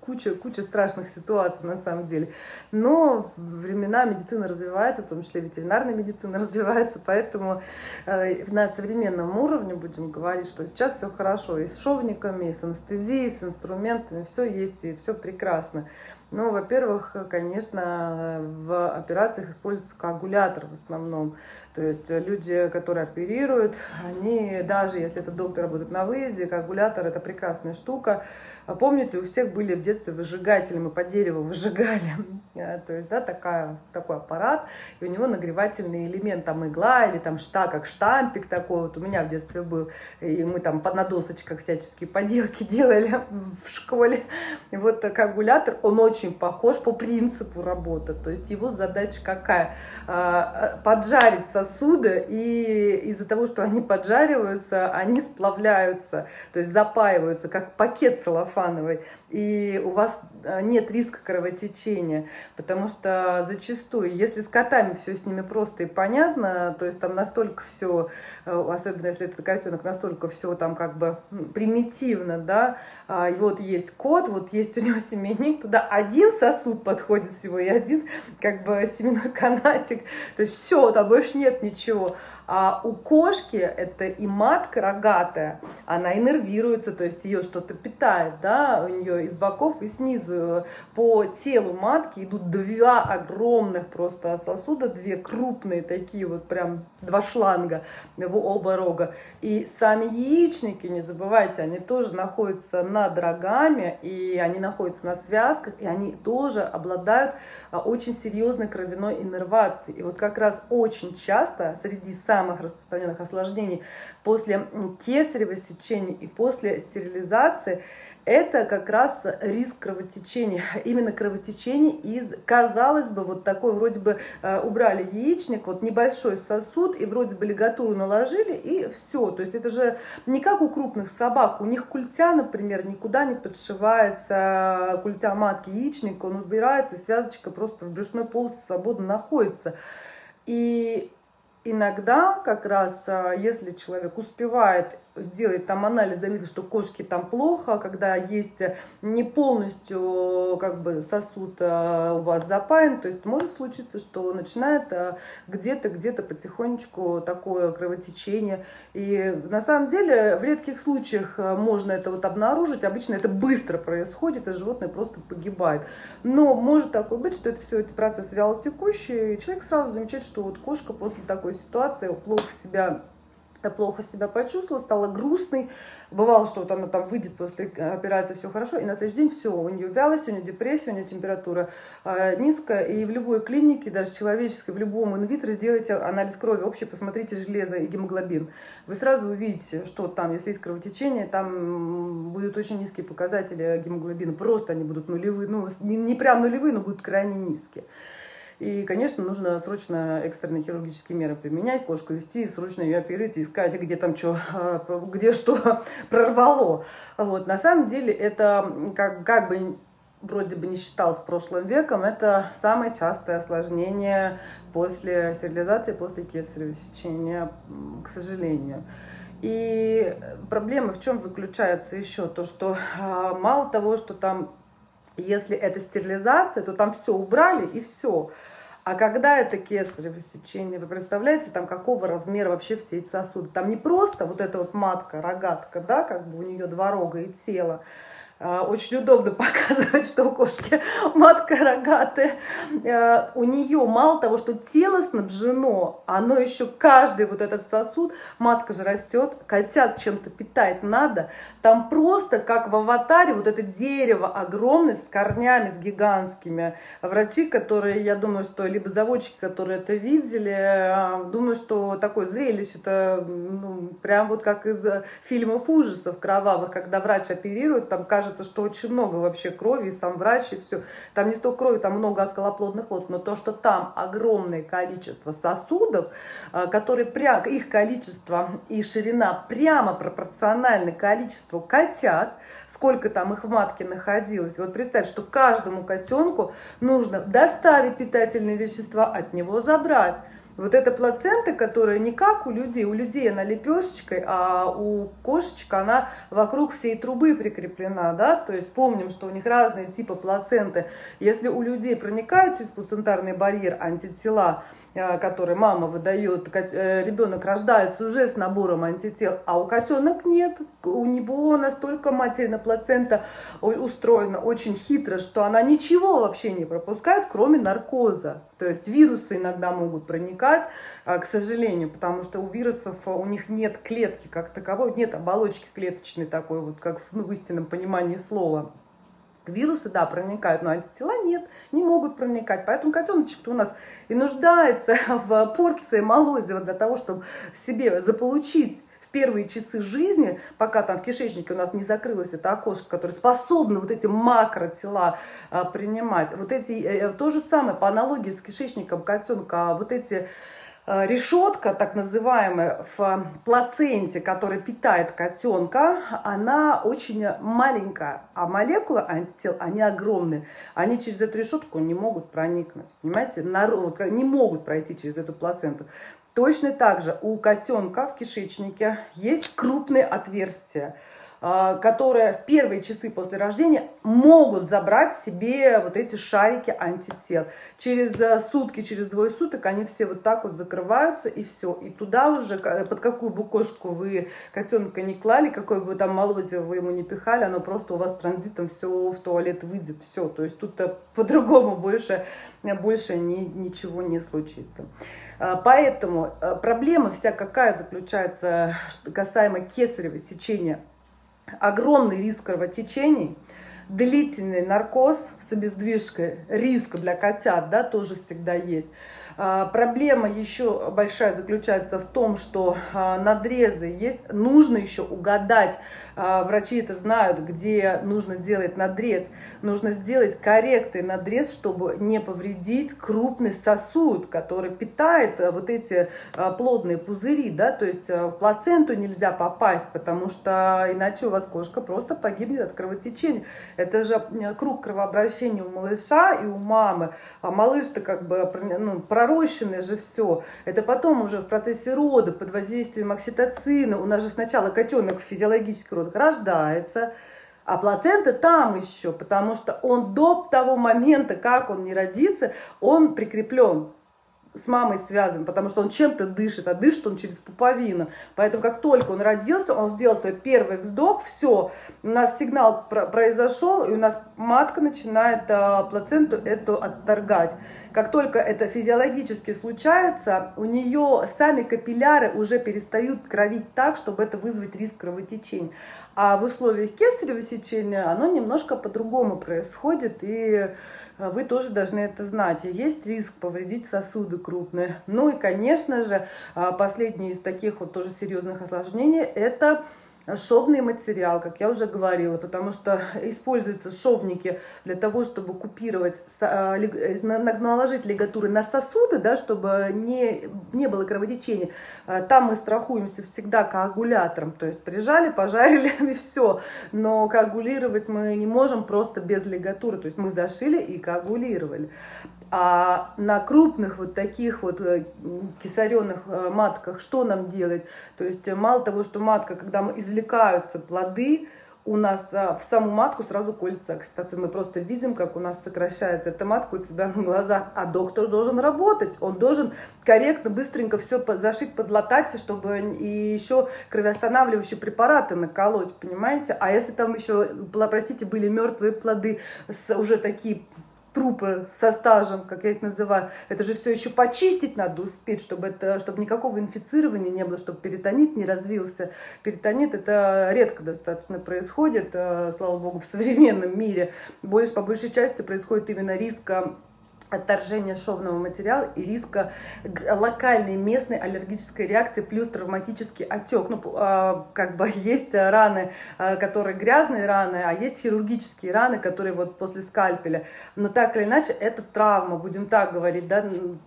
куча, куча страшных ситуаций на самом деле. Но времена медицина развивается, в том числе ветеринарная медицина развивается, поэтому э, на современном уровне будем говорить, что сейчас все хорошо и с шовниками, и с анестезией, и с инструментами, все есть и все прекрасно. Ну, во-первых, конечно, в операциях используется коагулятор в основном. То есть люди, которые оперируют, они, даже если этот доктор работает на выезде, коагулятор – это прекрасная штука. А помните, у всех были в детстве выжигатели, мы по дереву выжигали. А, то есть, да, такая, такой аппарат, и у него нагревательный элемент, там игла или там шта, как штампик такой, вот у меня в детстве был, и мы там на досочках всяческие поделки делали в школе. И вот коагулятор, он очень похож по принципу работы, то есть его задача какая? А, поджарить сосуды, и из-за того, что они поджариваются, они сплавляются, то есть запаиваются, как пакет целлофана сарафановой, и у вас э, нет риска кровотечения, потому что зачастую, если с котами все с ними просто и понятно, то есть там настолько все, э, особенно если это котенок, настолько все там как бы примитивно, да, а, и вот есть кот, вот есть у него семейник, туда один сосуд подходит всего и один как бы семенной канатик, то есть все, там больше нет ничего. А у кошки это и матка рогатая, она иннервируется, то есть ее что-то питает, да, у нее из боков и снизу по телу матки идут два огромных просто сосуда, две крупные такие вот прям два шланга в оба рога. И сами яичники, не забывайте, они тоже находятся над рогами, и они находятся на связках, и они тоже обладают а, очень серьезной кровяной иннервацией. И вот как раз очень часто среди самых распространенных осложнений после кесарево сечения и после стерилизации это как раз риск кровотечения, именно кровотечение из, казалось бы, вот такой вроде бы э, убрали яичник, вот небольшой сосуд, и вроде бы лигатуру наложили, и все. То есть это же не как у крупных собак, у них культя, например, никуда не подшивается, культя матки, яичник, он убирается, связочка просто в брюшной полости свободно находится. И иногда как раз, а, если человек успевает сделать там анализ, заметить, что кошки там плохо, когда есть не полностью как бы сосуд а, у вас запаян, то есть может случиться, что начинает где-то, где-то потихонечку такое кровотечение. И на самом деле в редких случаях можно это вот обнаружить, обычно это быстро происходит, и животное просто погибает. Но может такое быть, что это все, эти процессы вялотекущие, и человек сразу замечает, что вот кошка после такой ситуации, плохо себя плохо себя почувствовала, стала грустной. Бывало, что вот она там выйдет после операции, все хорошо, и на следующий день все, у нее вялость, у нее депрессия, у нее температура э, низкая. И в любой клинике, даже человеческой, в любом инвитро сделайте анализ крови общий, посмотрите железо и гемоглобин. Вы сразу увидите, что там, если есть кровотечение, там будут очень низкие показатели гемоглобина. Просто они будут нулевые, ну, не, не прям нулевые, но будут крайне низкие. И, конечно, нужно срочно экстренные хирургические меры применять, кошку вести, срочно ее оперировать, искать, где там что, где что прорвало. Вот. На самом деле это как, как бы вроде бы не считалось прошлым веком, это самое частое осложнение после стерилизации, после кесарево сечения, к сожалению. И проблема в чем заключается еще? То, что а, мало того, что там, если это стерилизация, то там все убрали и все. А когда это кесарево сечение, вы представляете, там какого размера вообще все эти сосуды? Там не просто вот эта вот матка, рогатка, да, как бы у нее два рога и тело, очень удобно показывать, что у кошки матка рогатая. А, у нее мало того, что тело снабжено, оно еще каждый вот этот сосуд, матка же растет, котят чем-то питать надо. Там просто как в аватаре вот это дерево огромное с корнями, с гигантскими. Врачи, которые, я думаю, что либо заводчики, которые это видели, а, думаю, что такое зрелище, это ну, прям вот как из фильмов ужасов кровавых, когда врач оперирует, там кажется, кажется, что очень много вообще крови, и сам врач, и все. Там не столько крови, там много околоплодных вод, но то, что там огромное количество сосудов, а, которые прям, их количество и ширина прямо пропорциональны количеству котят, сколько там их в матке находилось. Вот представь, что каждому котенку нужно доставить питательные вещества, от него забрать. Вот эта плацента, которая не как у людей, у людей она лепешечкой, а у кошечек она вокруг всей трубы прикреплена, да, то есть помним, что у них разные типы плаценты. Если у людей проникает через плацентарный барьер антитела, который мама выдает, э, ребенок рождается уже с набором антител, а у котенок нет. У него настолько материна плацента устроена очень хитро, что она ничего вообще не пропускает, кроме наркоза. То есть вирусы иногда могут проникать, э, к сожалению, потому что у вирусов у них нет клетки как таковой, нет оболочки клеточной такой, вот как ну, в истинном понимании слова. Вирусы, да, проникают, но антитела нет, не могут проникать. Поэтому котеночек у нас и нуждается в порции молозива для того, чтобы себе заполучить в первые часы жизни, пока там в кишечнике у нас не закрылось это окошко, которое способно вот эти макротела а, принимать. Вот эти, э, то же самое по аналогии с кишечником котенка, вот эти Э, решетка, так называемая, в плаценте, которая питает котенка, она очень маленькая, а молекулы антител, они огромные. Они через эту решетку не могут проникнуть, понимаете, не могут пройти через эту плаценту. Точно так же у котенка в кишечнике есть крупные отверстия. А, которые в первые часы после рождения могут забрать себе вот эти шарики антител. Через э, сутки, через двое суток они все вот так вот закрываются и все. И туда уже, под какую бы кошку вы котенка не клали, какой бы там молозиво вы ему не пихали, оно просто у вас транзитом все в туалет выйдет, все. То есть тут по-другому больше, больше ни, ничего не случится. Поэтому э, проблема вся какая заключается касаемо кесарево сечения огромный риск кровотечений, длительный наркоз с обездвижкой, риск для котят, да, тоже всегда есть. А, проблема еще большая заключается в том, что а, надрезы есть, нужно еще угадать, а, врачи это знают, где нужно делать надрез. Нужно сделать корректный надрез, чтобы не повредить крупный сосуд, который питает вот эти плодные пузыри, да, то есть в плаценту нельзя попасть, потому что иначе у вас кошка просто погибнет от кровотечения. Это же круг кровообращения у малыша и у мамы. А малыш-то как бы ну, пророщенное же все. Это потом уже в процессе рода, под воздействием окситоцина. У нас же сначала котенок в физиологических родах рождается, а плацента там еще, потому что он до того момента, как он не родится, он прикреплен с мамой связан, потому что он чем-то дышит, а дышит он через пуповину. Поэтому как только он родился, он сделал свой первый вздох, все, у нас сигнал произошел, и у нас матка начинает а, плаценту эту отторгать. Как только это физиологически случается, у нее сами капилляры уже перестают кровить так, чтобы это вызвать риск кровотечения. А в условиях кесарево сечения оно немножко по-другому происходит, и вы тоже должны это знать. есть риск повредить сосуды крупные. Ну и, конечно же, а, последний из таких вот тоже серьезных осложнений – это шовный материал, как я уже говорила, потому что используются шовники для того, чтобы купировать, а, э, наложить лигатуры на сосуды, да, чтобы не, не было кровотечения. А, там мы страхуемся всегда коагулятором, то есть прижали, пожарили и все. Но коагулировать мы не можем просто без лигатуры, то есть мы зашили и коагулировали. А на крупных вот таких вот э, кисаренных э, матках что нам делать? То есть мало того, что матка, когда извлекаются плоды, у нас а, в саму матку сразу колется окситоцин. Мы просто видим, как у нас сокращается эта матка у тебя на глазах. А доктор должен работать. Он должен корректно, быстренько все зашить, подлатать, чтобы и еще кровоостанавливающие препараты наколоть, понимаете? А если там еще, простите, были мертвые плоды, уже такие трупы со стажем, как я их называю, это же все еще почистить надо успеть, чтобы, это, чтобы никакого инфицирования не было, чтобы перитонит не развился. Перитонит это редко достаточно происходит, э, слава богу, в современном мире. Больше, по большей части происходит именно риска отторжения шовного материала и риска локальной местной аллергической реакции плюс травматический отек. Ну, а, как бы есть раны, а, которые грязные раны, а есть хирургические раны, которые вот после скальпеля. Но так или иначе, это травма, будем так говорить, да,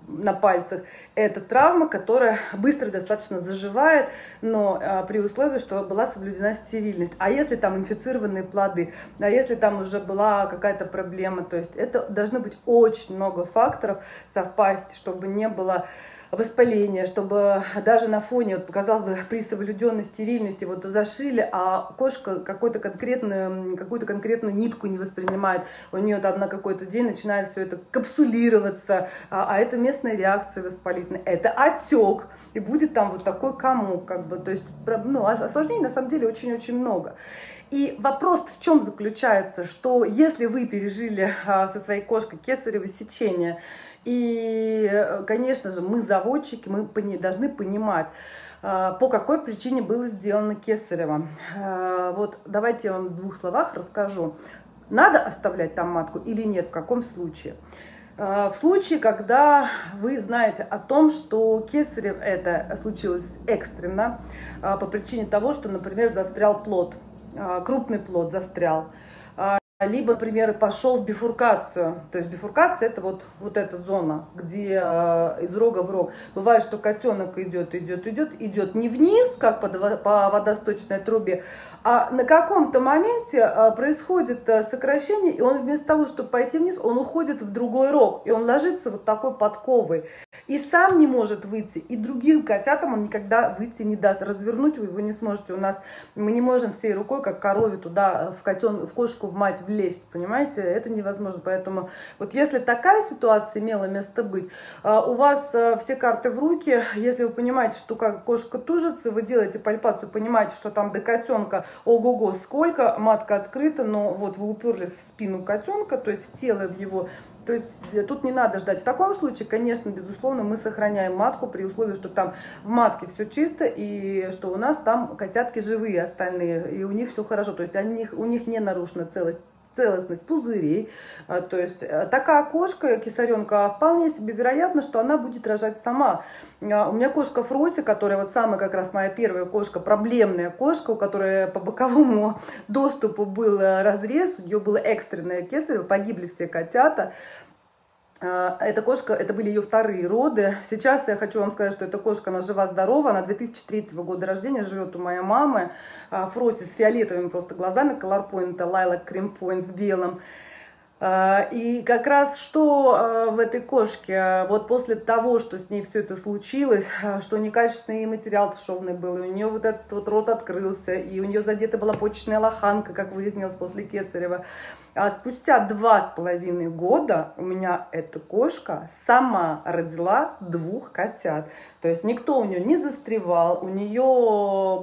на пальцах. Это травма, которая быстро достаточно заживает, но а, при условии, что была соблюдена стерильность. А если там инфицированные плоды, а если там уже была какая-то проблема, то есть это должно быть очень много много факторов совпасть, чтобы не было воспаления, чтобы даже на фоне, вот, казалось бы, при соблюденной стерильности вот зашили, а кошка какую-то конкретную, какую-то конкретную нитку не воспринимает, у нее там на какой-то день начинает все это капсулироваться, а, а это местная реакция воспалительная, это отек, и будет там вот такой комок, как бы, то есть, ну, осложнений на самом деле очень-очень много. И вопрос в чем заключается, что если вы пережили а, со своей кошкой кесарево сечение, и, конечно же, мы заводчики, мы должны понимать, а, по какой причине было сделано кесарево. А, вот давайте я вам в двух словах расскажу. Надо оставлять там матку или нет, в каком случае. В случае, когда вы знаете о том, что кесарево это случилось экстренно, по причине того, что, например, застрял плод, крупный плод застрял. Либо, например, пошел в бифуркацию. То есть бифуркация это вот, вот эта зона, где э, из рога в рог. Бывает, что котенок идет, идет, идет, идет не вниз, как по, по водосточной трубе, а на каком-то моменте э, происходит э, сокращение, и он вместо того, чтобы пойти вниз, он уходит в другой рог, и он ложится вот такой подковой. И сам не может выйти, и другим котятам он никогда выйти не даст. Развернуть вы его не сможете. У нас мы не можем всей рукой, как корове, туда в, котен, в кошку, в мать влезть, понимаете? Это невозможно. Поэтому вот если такая ситуация имела место быть, а, у вас а, все карты в руки, если вы понимаете, что как кошка тужится, вы делаете пальпацию, понимаете, что там до котенка ого-го сколько, матка открыта, но вот вы уперлись в спину котенка, то есть в тело в его, то есть э, тут не надо ждать. В таком случае, конечно, безусловно, мы сохраняем матку при условии, что там в матке все чисто и что у нас там котятки живые остальные, и у них все хорошо. То есть они, у них не нарушена целость целостность пузырей. А, то есть э, такая кошка, кисаренка, вполне себе вероятно, что она будет рожать сама. А, у меня кошка Фроси, которая вот самая как раз моя первая кошка, проблемная кошка, у которой по боковому доступу был разрез, у нее было экстренное кесарево, погибли все котята. А, эта кошка, это были ее вторые роды. Сейчас я хочу вам сказать, что эта кошка, она жива-здорова, она 2003 года рождения, живет у моей мамы. А, Фроси с фиолетовыми просто глазами, Lilac Cream Point с белым. А, и как раз что в этой кошке, вот после того, что с ней все это случилось, что некачественный материал шовный был, и у нее вот этот вот рот открылся, и у нее задета была почечная лоханка, как выяснилось после кесарева, а спустя два с половиной года у меня эта кошка сама родила двух котят. То есть никто у нее не застревал, у нее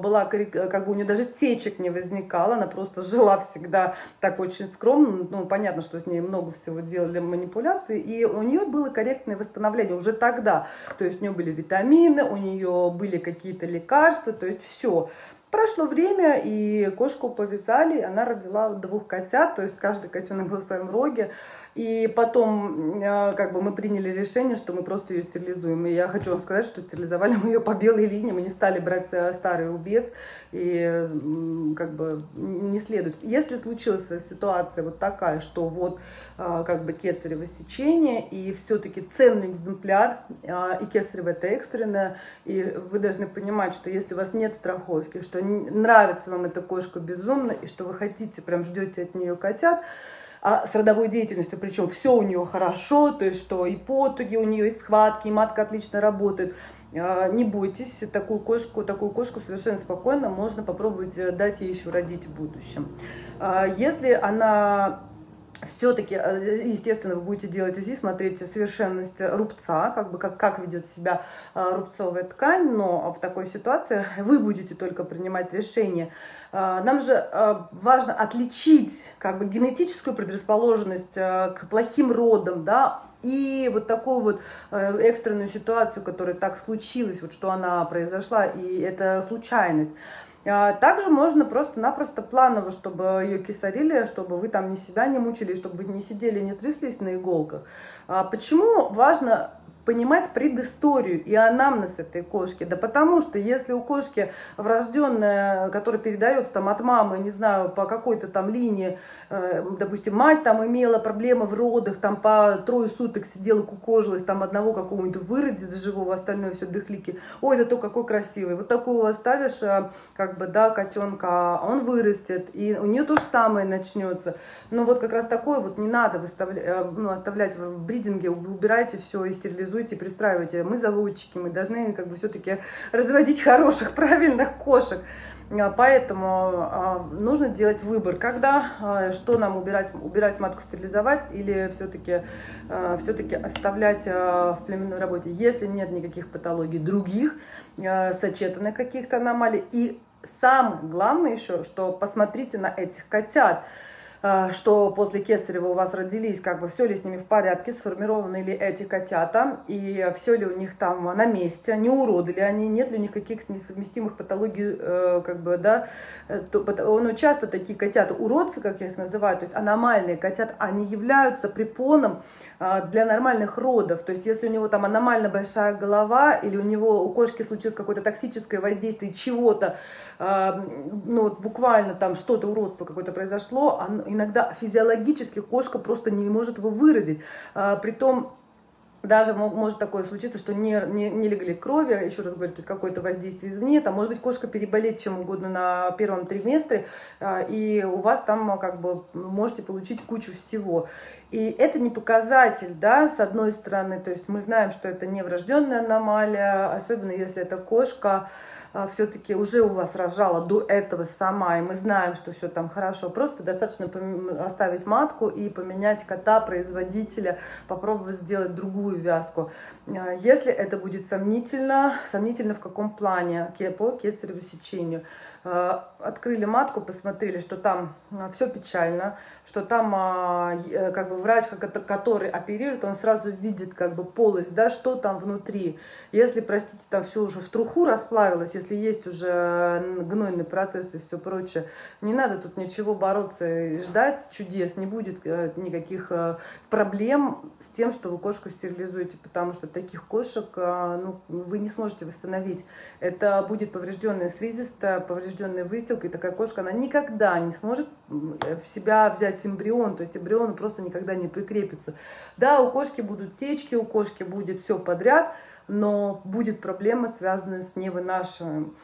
была, как бы у нее даже течек не возникало, она просто жила всегда так очень скромно. Ну, понятно, что с ней много всего делали манипуляции, и у нее было корректное восстановление уже тогда. То есть у нее были витамины, у нее были какие-то лекарства, то есть все. Прошло время, и кошку повязали, она родила двух котят, то есть каждый котенок был в своем роге. И потом э, как бы мы приняли решение, что мы просто ее стерилизуем. И я хочу вам сказать, что стерилизовали мы ее по белой линии, мы не стали брать э, старый убец и как бы не следует. Если случилась ситуация вот такая, что вот э, как бы кесарево сечение и все-таки ценный экземпляр, и кесарево это экстренное, и вы должны понимать, что если у вас нет страховки, что нравится вам эта кошка безумно, и что вы хотите, прям ждете от нее котят, а с родовой деятельностью, причем все у нее хорошо, то есть что и потуги у нее, и схватки, и матка отлично работает. А, не бойтесь, такую кошку, такую кошку совершенно спокойно можно попробовать э, дать ей еще родить в будущем. А, если она все-таки, э, естественно, вы будете делать УЗИ, смотреть совершенность рубца, как бы как, как ведет себя э, рубцовая ткань, но в такой ситуации вы будете только принимать решение. Э, нам же важно отличить как бы генетическую предрасположенность к плохим родам, да, и вот такую вот экстренную ситуацию, которая так случилась, вот что она произошла, и это случайность. А также можно просто-напросто планово, чтобы ее кисарили, чтобы вы там ни себя не мучили, чтобы вы не сидели, не тряслись на иголках. А почему важно понимать предысторию и анамнез этой кошки. Да потому что если у кошки врожденная, которая передается там от мамы, не знаю, по какой-то там линии, э, допустим, мать там имела проблемы в родах, там по трое суток сидела, кукожилась, там одного какого-нибудь выродит живого, остальное все дыхлики. Ой, зато какой красивый. Вот такого оставишь, э, как бы, да, котенка, он вырастет, и у нее то же самое начнется. Но вот как раз такое вот не надо выставлять, э, ну, оставлять в бридинге, убирайте все и стерилизуйте организуйте, пристраивайте. Мы заводчики, мы должны как бы все-таки разводить хороших, правильных кошек. А, поэтому а, нужно делать выбор, когда, а, что нам убирать, убирать матку, стерилизовать или все-таки все оставлять в племенной работе, если нет никаких патологий других, сочетанных каких-то аномалий. И самое главное еще, что посмотрите на этих котят. Э, что после Кесарева у вас родились, как бы все ли с ними в порядке, сформированы ли эти котята, и все ли у них там на месте, не уроды ли они, нет ли у них каких-то несовместимых патологий, э, как бы, да, э, ну, часто такие котята, уродцы, как я их называю, то есть аномальные котята, они являются препоном для нормальных родов, то есть если у него там аномально большая голова, или у него, у кошки случилось какое-то токсическое воздействие чего-то, ну, вот буквально там что-то, уродство какое-то произошло, иногда физиологически кошка просто не может его выразить. А, притом даже может такое случиться, что не, не, не легли крови, еще раз говорю, то есть какое-то воздействие извне, там может быть кошка переболеть чем угодно на первом триместре, а, и у вас там как бы можете получить кучу всего. И это не показатель, да, с одной стороны, то есть мы знаем, что это не врожденная аномалия, особенно если это кошка а, все-таки уже у вас рожала до этого сама, и мы знаем, что все там хорошо, просто достаточно оставить матку и поменять кота, производителя, попробовать сделать другую вязку. А, если это будет сомнительно, сомнительно в каком плане, по кесареву сечению, открыли матку, посмотрели, что там э, все печально, что там а, э, как бы врач, который оперирует, он сразу видит как бы полость, да, что там внутри. Если, простите, там все уже в труху расплавилось, если есть уже гнойный процесс и все прочее, не надо тут ничего бороться и ждать чудес, не будет никаких проблем с тем, что вы кошку стерилизуете, потому что таких кошек ну, вы не сможете восстановить. Это будет поврежденная слизистая, поврежденная поврежденная выстилка, и такая кошка, она никогда не сможет в себя взять эмбрион, то есть эмбрион просто никогда не прикрепится. Да, у кошки будут течки, у кошки будет все подряд, но будет проблема, связанная с невынашиванием.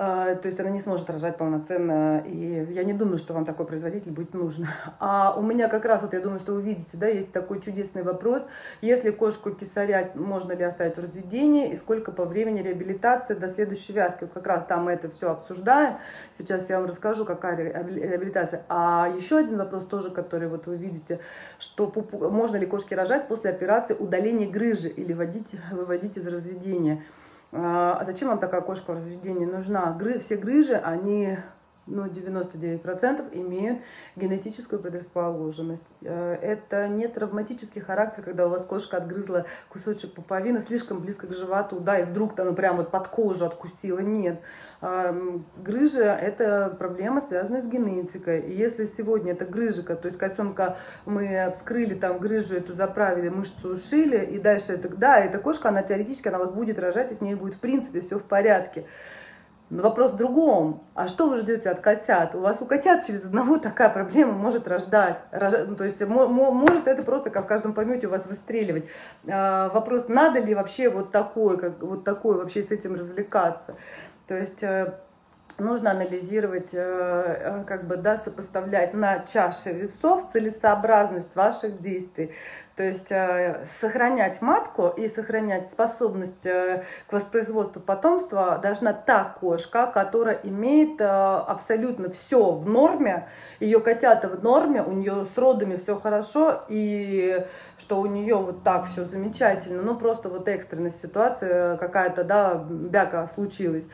А, то есть она не сможет рожать полноценно, и я не думаю, что вам такой производитель будет нужен. А у меня как раз, вот я думаю, что вы видите, да, есть такой чудесный вопрос, если кошку кисарять, можно ли оставить в разведении, и сколько по времени реабилитации до следующей вязки. Как раз там мы это все обсуждаем, сейчас я вам расскажу, какая реабилитация. А еще один вопрос тоже, который вот вы видите, что можно ли кошке рожать после операции удаления грыжи или вводить, выводить из разведения. А, а зачем вам такая кошка в разведении нужна? Гры, все грыжи, они ну, 99% имеют генетическую предрасположенность. Э, это не травматический характер, когда у вас кошка отгрызла кусочек пуповины слишком близко к животу, да, и вдруг там прям вот под кожу откусила. Нет. Грыжа – это проблема, связанная с генетикой. И если сегодня это грыжика, то есть котенка мы вскрыли, там грыжу эту заправили, мышцу ушили, и дальше это, да, эта кошка, она теоретически, она вас будет рожать, и с ней будет в принципе все в порядке. Но вопрос в другом. А что вы ждете от котят? У вас у котят через одного такая проблема может рождать. Рож... Ну, то есть может это просто как в каждом помете у вас выстреливать. А, вопрос, надо ли вообще вот такое, как, вот такое вообще с этим развлекаться. То есть э, нужно анализировать, э, э, как бы, да, сопоставлять на чаше весов целесообразность ваших действий. То есть сохранять матку и сохранять способность к воспроизводству потомства должна та кошка, которая имеет абсолютно все в норме, ее котята в норме, у нее с родами все хорошо, и что у нее вот так все замечательно, ну просто вот экстренная ситуация какая-то, да, бяка случилась.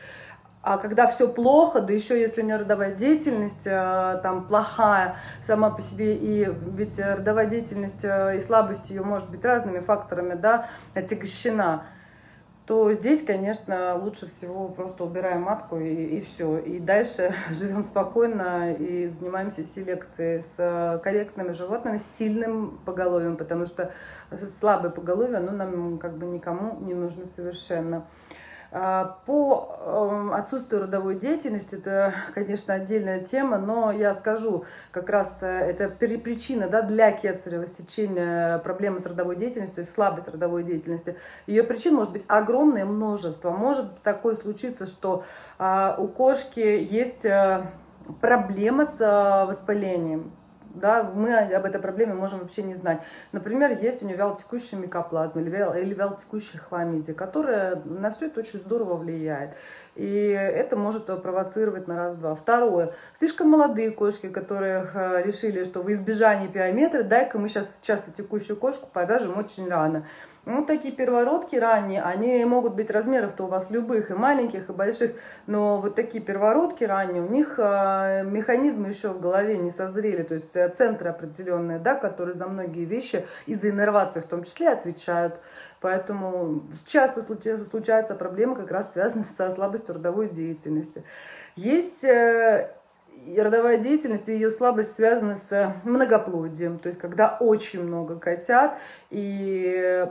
А когда все плохо, да еще если у нее родовая деятельность э, там плохая сама по себе, и ведь родовая деятельность э, и слабость ее может быть разными факторами, да, отягощена, то здесь, конечно, лучше всего просто убираем матку и, и все. И дальше живем спокойно и занимаемся селекцией с э, корректными животными, с сильным поголовьем, потому что слабое поголовье, оно нам как бы никому не нужно совершенно. А, по эм, отсутствию родовой деятельности, это, конечно, отдельная тема, но я скажу, как раз э, это причина да, для кесарево сечения проблемы с родовой деятельностью, то есть слабость родовой деятельности. Ее причин может быть огромное множество. Может такое случиться, что а, у кошки есть э, проблема с э, воспалением да, мы об этой проблеме можем вообще не знать. Например, есть у нее вялотекущая микоплазма или, вял, или вялотекущая хламидия, которая на все это очень здорово влияет. И это может провоцировать на раз-два. Второе. Слишком молодые кошки, которые э, решили, что в избежании пиометра, дай-ка мы сейчас часто текущую кошку повяжем очень рано. Ну, такие первородки ранние, они могут быть размеров-то у вас любых, и маленьких, и больших, но вот такие первородки ранние, у них э, механизмы еще в голове не созрели, то есть э, центры определенные, да, которые за многие вещи из-за иннервации в том числе отвечают. Поэтому часто случается проблема, как раз связанная со слабостью родовой деятельности. Есть э, родовая деятельность и ее слабость связана с многоплодием, то есть когда очень много котят, и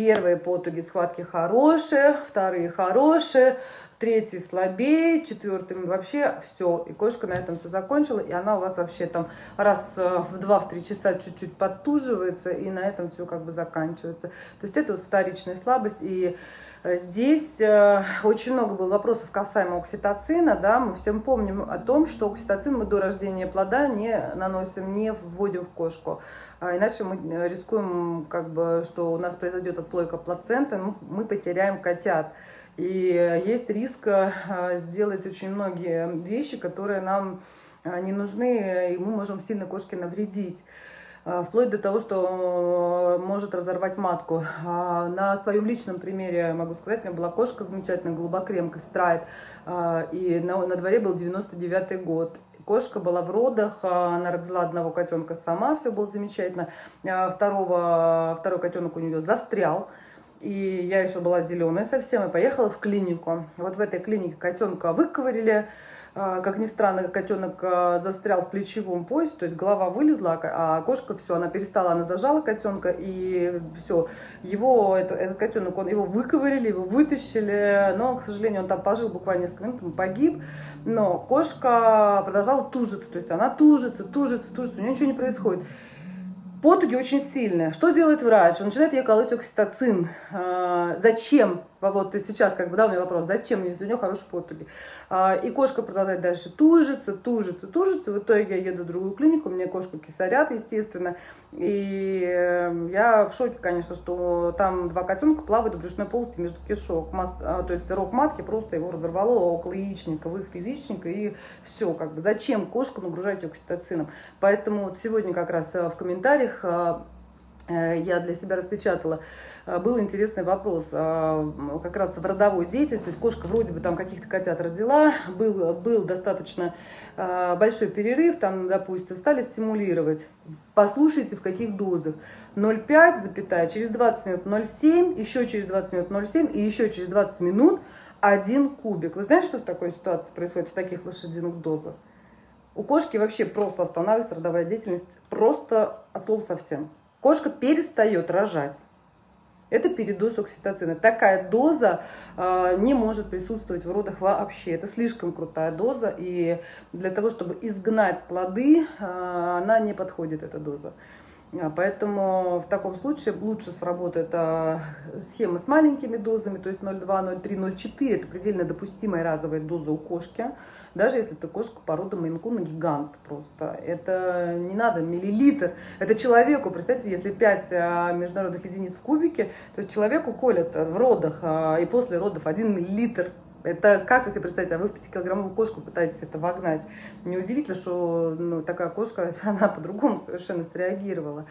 Первые потуги схватки хорошие, вторые хорошие, третий слабее, четвертый вообще все. И кошка на этом все закончила, и она у вас вообще там раз э, в два-три часа чуть-чуть подтуживается, и на этом все как бы заканчивается. То есть это вот вторичная слабость, и э, Здесь э, очень много было вопросов касаемо окситоцина. Да? Мы всем помним о том, что окситоцин мы до рождения плода не наносим, не вводим в кошку. А иначе мы э, рискуем, как бы, что у нас произойдет отслойка плаценты, мы потеряем котят. И есть риск э, сделать очень многие вещи, которые нам э, не нужны, и мы можем сильно кошке навредить вплоть до того, что может разорвать матку. А на своем личном примере могу сказать, у меня была кошка замечательная, голубокремка, страйт, и на, на дворе был 99-й год. Кошка была в родах, а, она родила одного котенка сама, все было замечательно. А, второго, второй котенок у нее застрял. И я еще была зеленая совсем, и поехала в клинику. Вот в этой клинике котенка выковырили, как ни странно, котенок а, застрял в плечевом поясе, то есть голова вылезла, а кошка все, она перестала, она зажала котенка, и все, его, это, этот котенок, он, его выковырили, его вытащили, но, к сожалению, он там пожил буквально несколько минут, он погиб, но кошка продолжала тужиться, то есть она тужится, тужится, тужится, у нее ничего не происходит. Потуги очень сильные. Что делает врач? Он начинает ей колоть окситоцин. А, зачем? Вот сейчас как бы дал мне вопрос, зачем, если у нее хорошие потуги. А, и кошка продолжает дальше тужиться, тужиться, тужиться. В итоге я еду в другую клинику, у меня кошку кисарят, естественно. И эм, я в шоке, конечно, что там два котенка плавают в брюшной полости между кишок. А, то есть рог матки просто его разорвало около яичника, выход из яичника, и все. Как бы. Зачем кошку нагружать окситоцином? Поэтому вот сегодня как раз э, в комментариях э, э, я для себя распечатала а, был интересный вопрос. Как раз в родовой деятельности, то есть кошка вроде бы там каких-то котят родила, был, был достаточно большой перерыв, там, допустим, стали стимулировать. Послушайте, в каких дозах. 0,5, запятая, через 20 минут 0,7, еще через 20 минут 0,7 и еще через 20 минут один кубик. Вы знаете, что в такой ситуации происходит в таких лошадиных дозах? У кошки вообще просто останавливается родовая деятельность, просто от слова совсем. Кошка перестает рожать это передоз окситоцина. Такая доза э, не может присутствовать в родах вообще. Это слишком крутая доза, и для того, чтобы изгнать плоды, э, она не подходит, эта доза. А, поэтому в таком случае лучше сработает а, схема с маленькими дозами, то есть 0,2, 0,3, 0,4 это предельно допустимая разовая доза у кошки, даже если это кошка породы Мейнкуна гигант просто. Это не надо миллилитр, это человеку, представьте, если 5 а, международных единиц в кубике, то есть человеку колят в родах и после родов 1 миллилитр это как вы себе представите, а вы в 5-килограммовую кошку пытаетесь это вогнать. Неудивительно, что ну, такая кошка, она по-другому совершенно среагировала.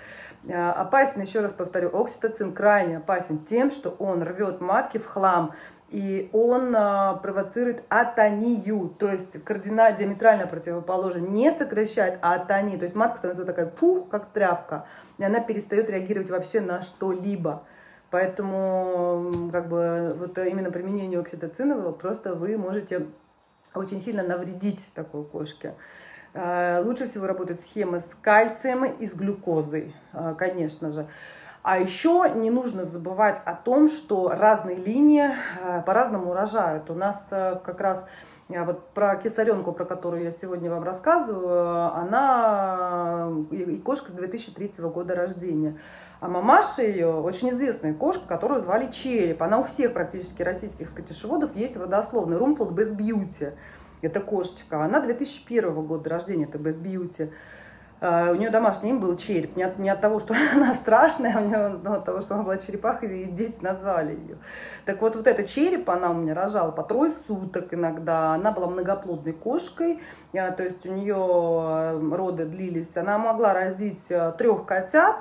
А, опасен, еще раз повторю, окситоцин крайне опасен тем, что он рвет матки в хлам, и он а, провоцирует атонию, то есть кардинально диаметрально противоположно, не сокращает, а атонию, то есть матка становится такая пух, как тряпка, и она перестает реагировать вообще на что-либо. Поэтому как бы вот именно применение окситоцинового просто вы можете очень сильно навредить такой кошке. А, лучше всего работает схема с кальцием и с глюкозой, а, конечно же. А еще не нужно забывать о том, что разные линии а, по-разному рожают. У нас как раз вот про кесаренку, про которую я сегодня вам рассказываю, она и кошка с 2003 года рождения. А мамаша ее очень известная кошка, которую звали Череп. Она у всех практически российских скотишеводов есть родословный. Румфолд Без Бьюти. Это кошечка. Она 2001 года рождения, это Без Бьюти. Uh, у нее домашний им был череп. Не от, не от того, что она страшная, а у нее но от того, что она была черепахой, и дети назвали ее. Так вот, вот этот череп, она у меня рожала по трое суток иногда. Она была многоплодной кошкой, uh, то есть у нее э, роды длились. Она могла родить э, трех котят,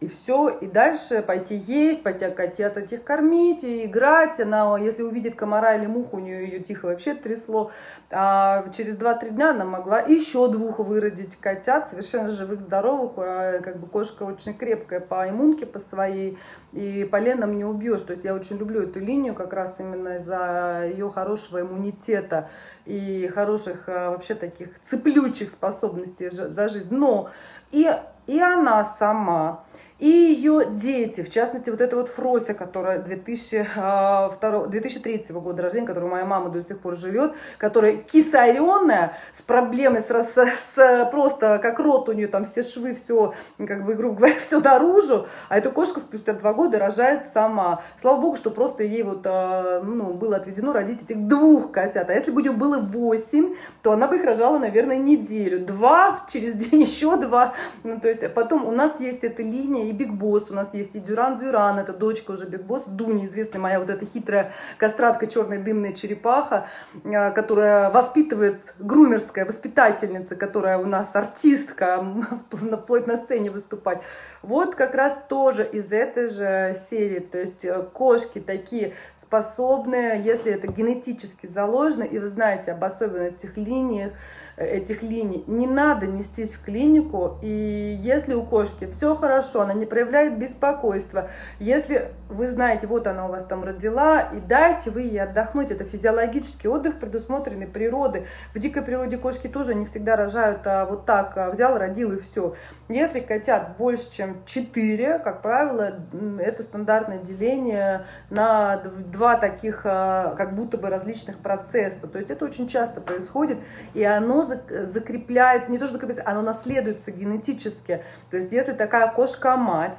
и все, и дальше пойти есть, пойти котят этих кормить и играть. Она, если увидит комара или муху, у нее ее тихо вообще трясло. А через 2-3 дня она могла еще двух выродить котят, совершенно живых, здоровых. А, как бы кошка очень крепкая по иммунке, по своей, и поленом не убьешь. То есть я очень люблю эту линию как раз именно из-за ее хорошего иммунитета и хороших а, вообще таких цеплючих способностей за жизнь. Но и, и она сама и ее дети, в частности, вот эта вот Фрося, которая 2002, 2003 а, года рождения, которая моя мама до сих пор живет, которая кисаренная, с проблемой, с, с, с просто как рот у нее там все швы, все, как бы, грубо говоря, все наружу, а эта кошка спустя два года рожает сама. Слава богу, что просто ей вот, а, ну, было отведено родить этих двух котят, а если бы у нее было восемь, то она бы их рожала, наверное, неделю. Два, через день еще два, ну, то есть а потом у нас есть эта линия, и Big Boss, у нас есть и Duran Duran, это дочка уже Big Boss, Дуня, известная моя вот эта хитрая кастратка, черная дымная черепаха, э, которая воспитывает, грумерская воспитательница, которая у нас артистка, вплоть на сцене выступать. Вот как раз тоже из этой же серии, то есть э, кошки такие способные, если это генетически заложено, и вы знаете об особенностях линиях, этих линий. Не надо нестись в клинику, и если у кошки все хорошо, она не проявляет беспокойства, если вы знаете, вот она у вас там родила, и дайте вы ей отдохнуть, это физиологический отдых, предусмотренный природой. В дикой природе кошки тоже не всегда рожают а вот так, а взял, родил и все. Если котят больше, чем 4, как правило, это стандартное деление на два таких а, как будто бы различных процесса. То есть это очень часто происходит, и оно закрепляется, не то что закрепляется, оно наследуется генетически. То есть если такая кошка-мать,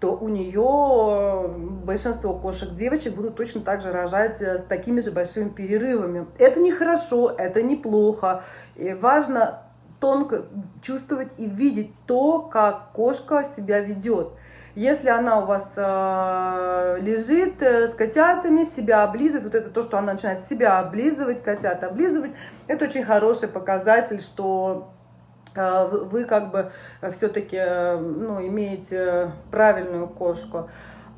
то у нее большинство кошек девочек будут точно так же рожать э, с такими же большими перерывами. Это нехорошо, это неплохо. И важно тонко чувствовать и видеть то, как кошка себя ведет. Если она у вас э, лежит э, с котятами, себя облизывает, вот это то, что она начинает себя облизывать, котят облизывать, это очень хороший показатель, что э, вы, как бы все-таки э, ну, имеете правильную кошку.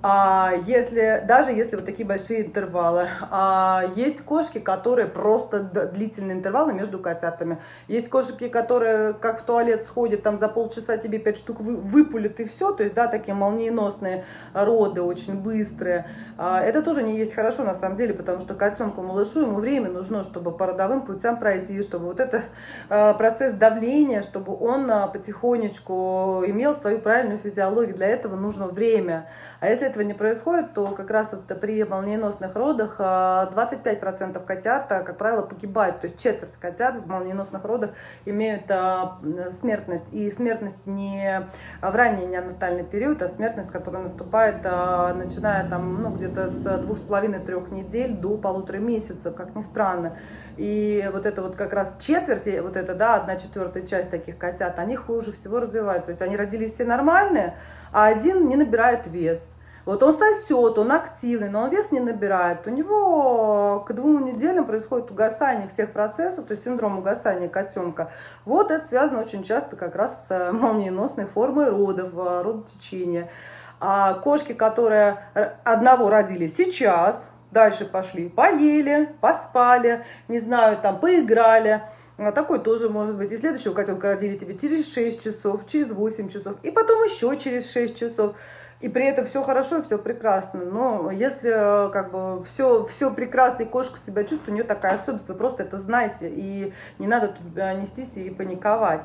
А если, даже если вот такие большие интервалы. А есть кошки, которые просто длительные интервалы между котятами. Есть кошки, которые как в туалет сходят, там за полчаса тебе пять штук вы, выпулят и все. То есть, да, такие молниеносные роды, очень быстрые. А это тоже не есть хорошо на самом деле, потому что котенку, малышу, ему время нужно, чтобы по родовым путям пройти, чтобы вот этот а, процесс давления, чтобы он а, потихонечку имел свою правильную физиологию. Для этого нужно время. А если этого не происходит, то как раз вот при молниеносных родах 25% а, котят, а, как правило, погибают. То есть четверть котят в молниеносных родах имеют а, смертность. И смертность не в ранний неонатальный период, а смертность, которая наступает, начиная там, ну, где-то с двух с половиной трех недель до полутора месяцев, как ни странно. И вот это вот как раз четверти, вот это, да, одна четвертая часть таких котят, они хуже всего развивают. То есть они родились все нормальные, а один не набирает вес. Вот он сосет, он активный, но он вес не набирает. У него к двум неделям происходит угасание всех процессов, то есть синдром угасания котенка. Вот это связано очень часто как раз с молниеносной формой родов, родотечения. А кошки, которые одного родили сейчас, дальше пошли, поели, поспали, не знаю, там поиграли. А такой тоже может быть. И следующего котенка родили тебе через 6 часов, через 8 часов, и потом еще через 6 часов. И при этом все хорошо, все прекрасно. Но если как бы все, все прекрасно, и кошка себя чувствует, у нее такая особенность, вы просто это знаете, и не надо туда нестись и паниковать.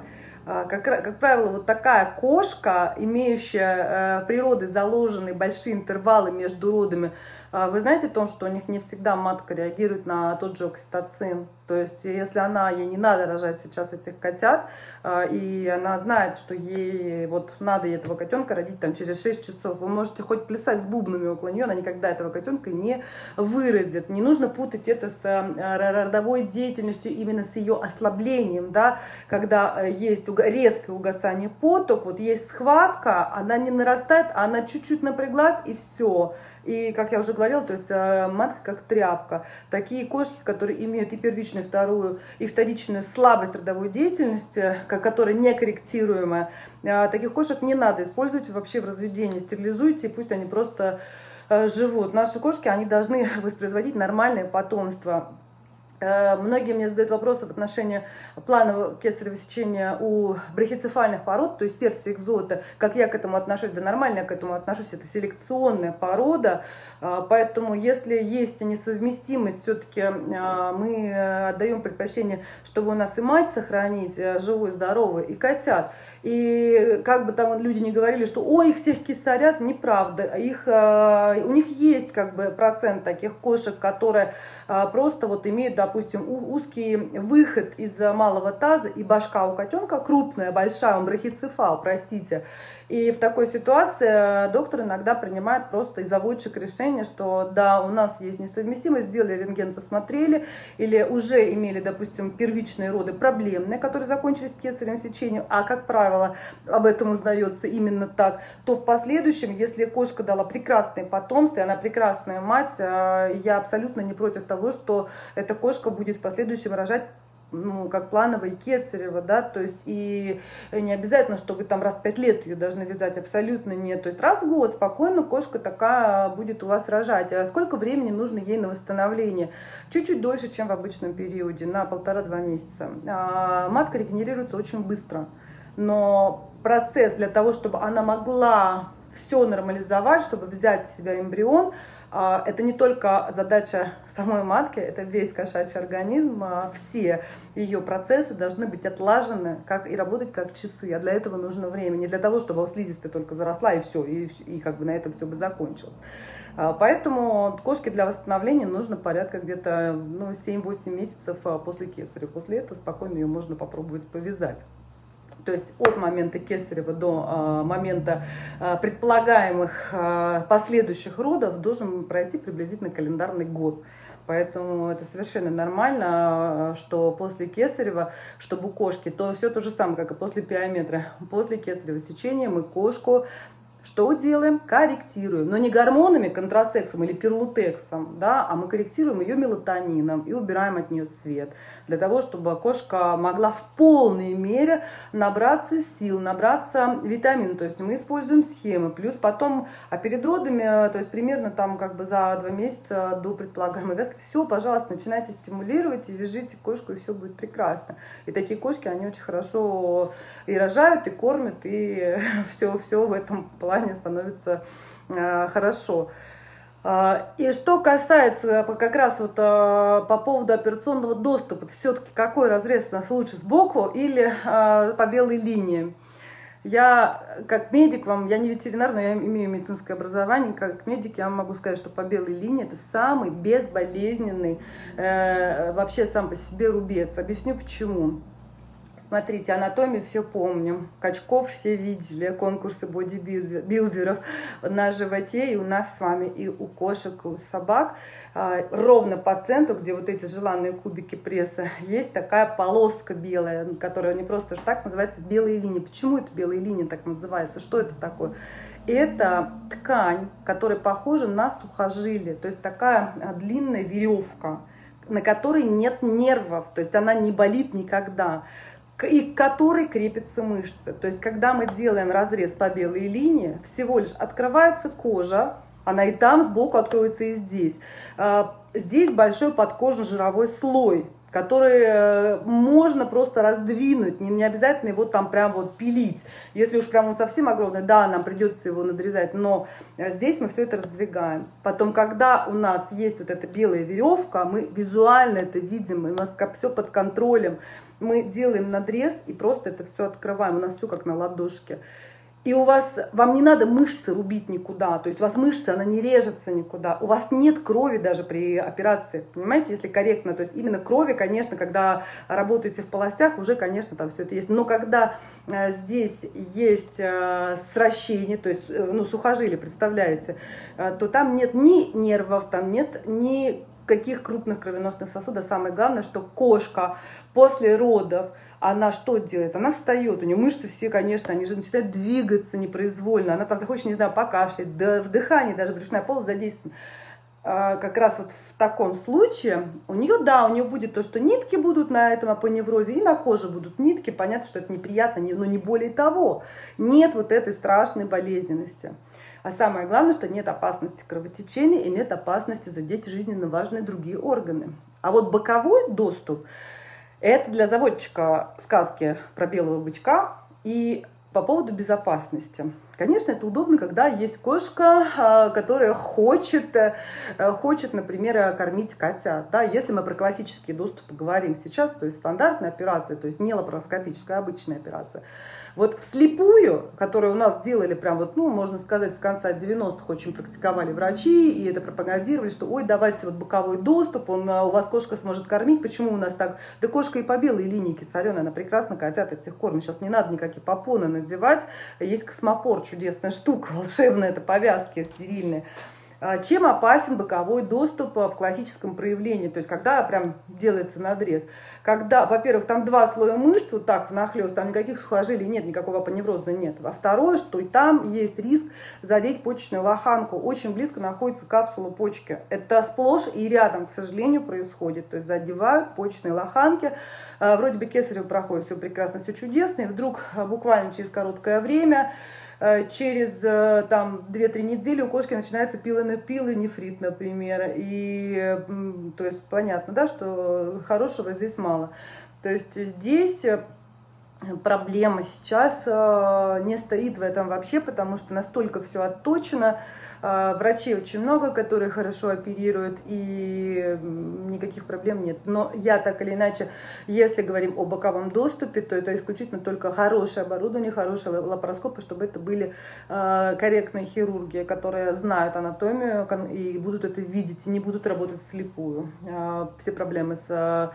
А, как, как правило, вот такая кошка, имеющая э, природой заложенные большие интервалы между родами, а вы знаете о том, что у них не всегда матка реагирует на тот же окситоцин? То есть, если она, ей не надо рожать сейчас этих котят, а, и она знает, что ей вот надо этого котенка родить там через 6 часов, вы можете хоть плясать с бубнами около нее, она никогда этого котенка не выродит. Не нужно путать это с а, родовой деятельностью, именно с ее ослаблением, да, когда есть резкое угасание поток, вот есть схватка, она не нарастает, а она чуть-чуть напряглась и все. И, как я уже говорила, то есть э, матка как тряпка. Такие кошки, которые имеют и первичную, вторую, и вторичную слабость родовой деятельности, которая некорректируемая, э, таких кошек не надо использовать вообще в разведении. Стерилизуйте, пусть они просто э, живут. Наши кошки, они должны воспроизводить нормальное потомство. Э, многие мне задают вопросы в отношении планового кесарево сечения у брахицефальных пород, то есть перцы экзота. Как я к этому отношусь? Да нормально я к этому отношусь. Это селекционная порода. Э, поэтому если есть несовместимость, все-таки э, мы отдаем предпочтение, чтобы у нас и мать сохранить живую, здоровую, и котят. И как бы там люди не говорили, что ой, их всех кисарят, неправда. Их, у них есть как бы процент таких кошек, которые просто вот имеют, допустим, узкий выход из малого таза и башка у котенка крупная, большая, он брахицефал, простите. И в такой ситуации доктор иногда принимает просто из заводчик решение, что да, у нас есть несовместимость, сделали рентген, посмотрели, или уже имели, допустим, первичные роды проблемные, которые закончились кесаревым сечением, а, как правило, об этом узнается именно так, то в последующем, если кошка дала прекрасное потомство, и она прекрасная мать, э, я абсолютно не против того, что эта кошка будет в последующем рожать ну, как плановая кесарева, да, то есть и не обязательно, что вы там раз в пять лет ее должны вязать, абсолютно нет, то есть раз в год спокойно кошка такая будет у вас рожать. А сколько времени нужно ей на восстановление? Чуть-чуть дольше, чем в обычном периоде, на полтора-два месяца. А матка регенерируется очень быстро, но процесс для того, чтобы она могла все нормализовать, чтобы взять в себя эмбрион, а, это не только задача самой матки, это весь кошачий организм. А, все ее процессы должны быть отлажены как, и работать как часы. А для этого нужно время. Не для того, чтобы слизистая только заросла и все, и, и как бы на этом все бы закончилось. А, поэтому кошке для восстановления нужно порядка где-то ну, 7-8 месяцев после кесаря. После этого спокойно ее можно попробовать повязать то есть от момента Кесарева до э, момента э, предполагаемых э, последующих родов должен пройти приблизительно календарный год. Поэтому это совершенно нормально, что после кесарева, чтобы у кошки, то все то же самое, как и после пиометра. После кесарева сечения мы кошку что делаем? Корректируем. Но не гормонами, контрасексом или перлутексом, да, а мы корректируем ее мелатонином и убираем от нее свет. Для того, чтобы кошка могла в полной мере набраться сил, набраться витамин. То есть мы используем схемы. Плюс потом, а перед родами, то есть примерно там как бы за два месяца до предполагаемой вязки, все, пожалуйста, начинайте стимулировать и вяжите кошку, и все будет прекрасно. И такие кошки, они очень хорошо и рожают, и кормят, и все, все в этом плане плане становится э, хорошо. А, и что касается как раз вот а, по поводу операционного доступа, все-таки какой разрез у нас лучше сбоку или по белой линии? Я как медик вам, я не ветеринар, но я имею медицинское образование, как медик я могу сказать, что по белой линии это самый безболезненный э, вообще сам по себе рубец. Объясню почему. Смотрите, анатомию все помним. Качков все видели, конкурсы бодибилдеров на животе и у нас с вами, и у кошек, и у собак. А, ровно по центру, где вот эти желанные кубики пресса, есть такая полоска белая, которая не просто так называется белые линии. Почему это белые линии так называется? Что это такое? Это ткань, которая похожа на сухожилие, то есть такая а, длинная веревка на которой нет нервов, то есть она не болит никогда и к которой крепятся мышцы. То есть, когда мы делаем разрез по белой линии, всего лишь открывается кожа, она и там сбоку откроется, и здесь. А, здесь большой подкожно-жировой слой. Который э, можно просто раздвинуть, не, не обязательно его там прям вот пилить. Если уж прям он совсем огромный, да, нам придется его надрезать, но э, здесь мы все это раздвигаем. Потом, когда у нас есть вот эта белая веревка, мы визуально это видим, у нас все под контролем, мы делаем надрез и просто это все открываем, у нас все как на ладошке и у вас, вам не надо мышцы рубить никуда, то есть у вас мышца, она не режется никуда, у вас нет крови даже при операции, понимаете, если корректно, то есть именно крови, конечно, когда работаете в полостях, уже, конечно, там все это есть, но когда э, здесь есть э, сращение, то есть, э, ну, сухожилие, представляете, э, то там нет ни нервов, там нет ни каких крупных кровеносных сосудов, самое главное, что кошка после родов, она что делает? Она встает, у нее мышцы все, конечно, они же начинают двигаться непроизвольно, она там захочет, не знаю, покашлять, да, в дыхании даже брюшная полость задействована. А, как раз вот в таком случае у нее, да, у нее будет то, что нитки будут на этом апоневрозе, и на коже будут нитки, понятно, что это неприятно, но не более того. Нет вот этой страшной болезненности. А самое главное, что нет опасности кровотечения и нет опасности задеть жизненно важные другие органы. А вот боковой доступ – это для заводчика сказки про белого бычка. И по поводу безопасности. Конечно, это удобно, когда есть кошка, а, которая хочет, э, хочет, например, кормить котят. Да, если мы про классические доступы говорим сейчас, то есть стандартная операция, то есть не лапароскопическая, а обычная операция. Вот вслепую, которую у нас делали прям вот, ну, можно сказать, с конца 90-х очень практиковали врачи, и это пропагандировали, что, ой, давайте вот боковой доступ, он, а, у вас кошка сможет кормить, почему у нас так? Да кошка и по белой линии кисареная, она прекрасно котят этих кормит, сейчас не надо никакие попоны надевать, есть космопорт, чудесная штука, волшебная, это повязки стерильные. А, чем опасен боковой доступ в классическом проявлении, то есть когда прям делается надрез. Когда, во-первых, там два слоя мышц, вот так внахлёст, там никаких сухожилий нет, никакого апоневроза нет. Во второе, что и там есть риск задеть почечную лоханку. Очень близко находится капсула почки. Это сплошь и рядом, к сожалению, происходит. То есть задевают почечные лоханки. А, вроде бы кесарево проходит все прекрасно, все чудесно. И вдруг а, буквально через короткое время через э, там 2-3 недели у кошки начинается и нефрит, например. И то есть понятно, да, что хорошего здесь мало. То есть здесь э, проблема сейчас не стоит в этом вообще, потому что настолько все отточено, врачей очень много, которые хорошо оперируют, и никаких проблем нет. Но я так или иначе, если говорим о боковом доступе, то это исключительно только хорошее оборудование, хорошие лапароскопы, чтобы это были а, корректные хирурги, которые знают анатомию и будут это видеть, и не будут работать вслепую. А, все проблемы с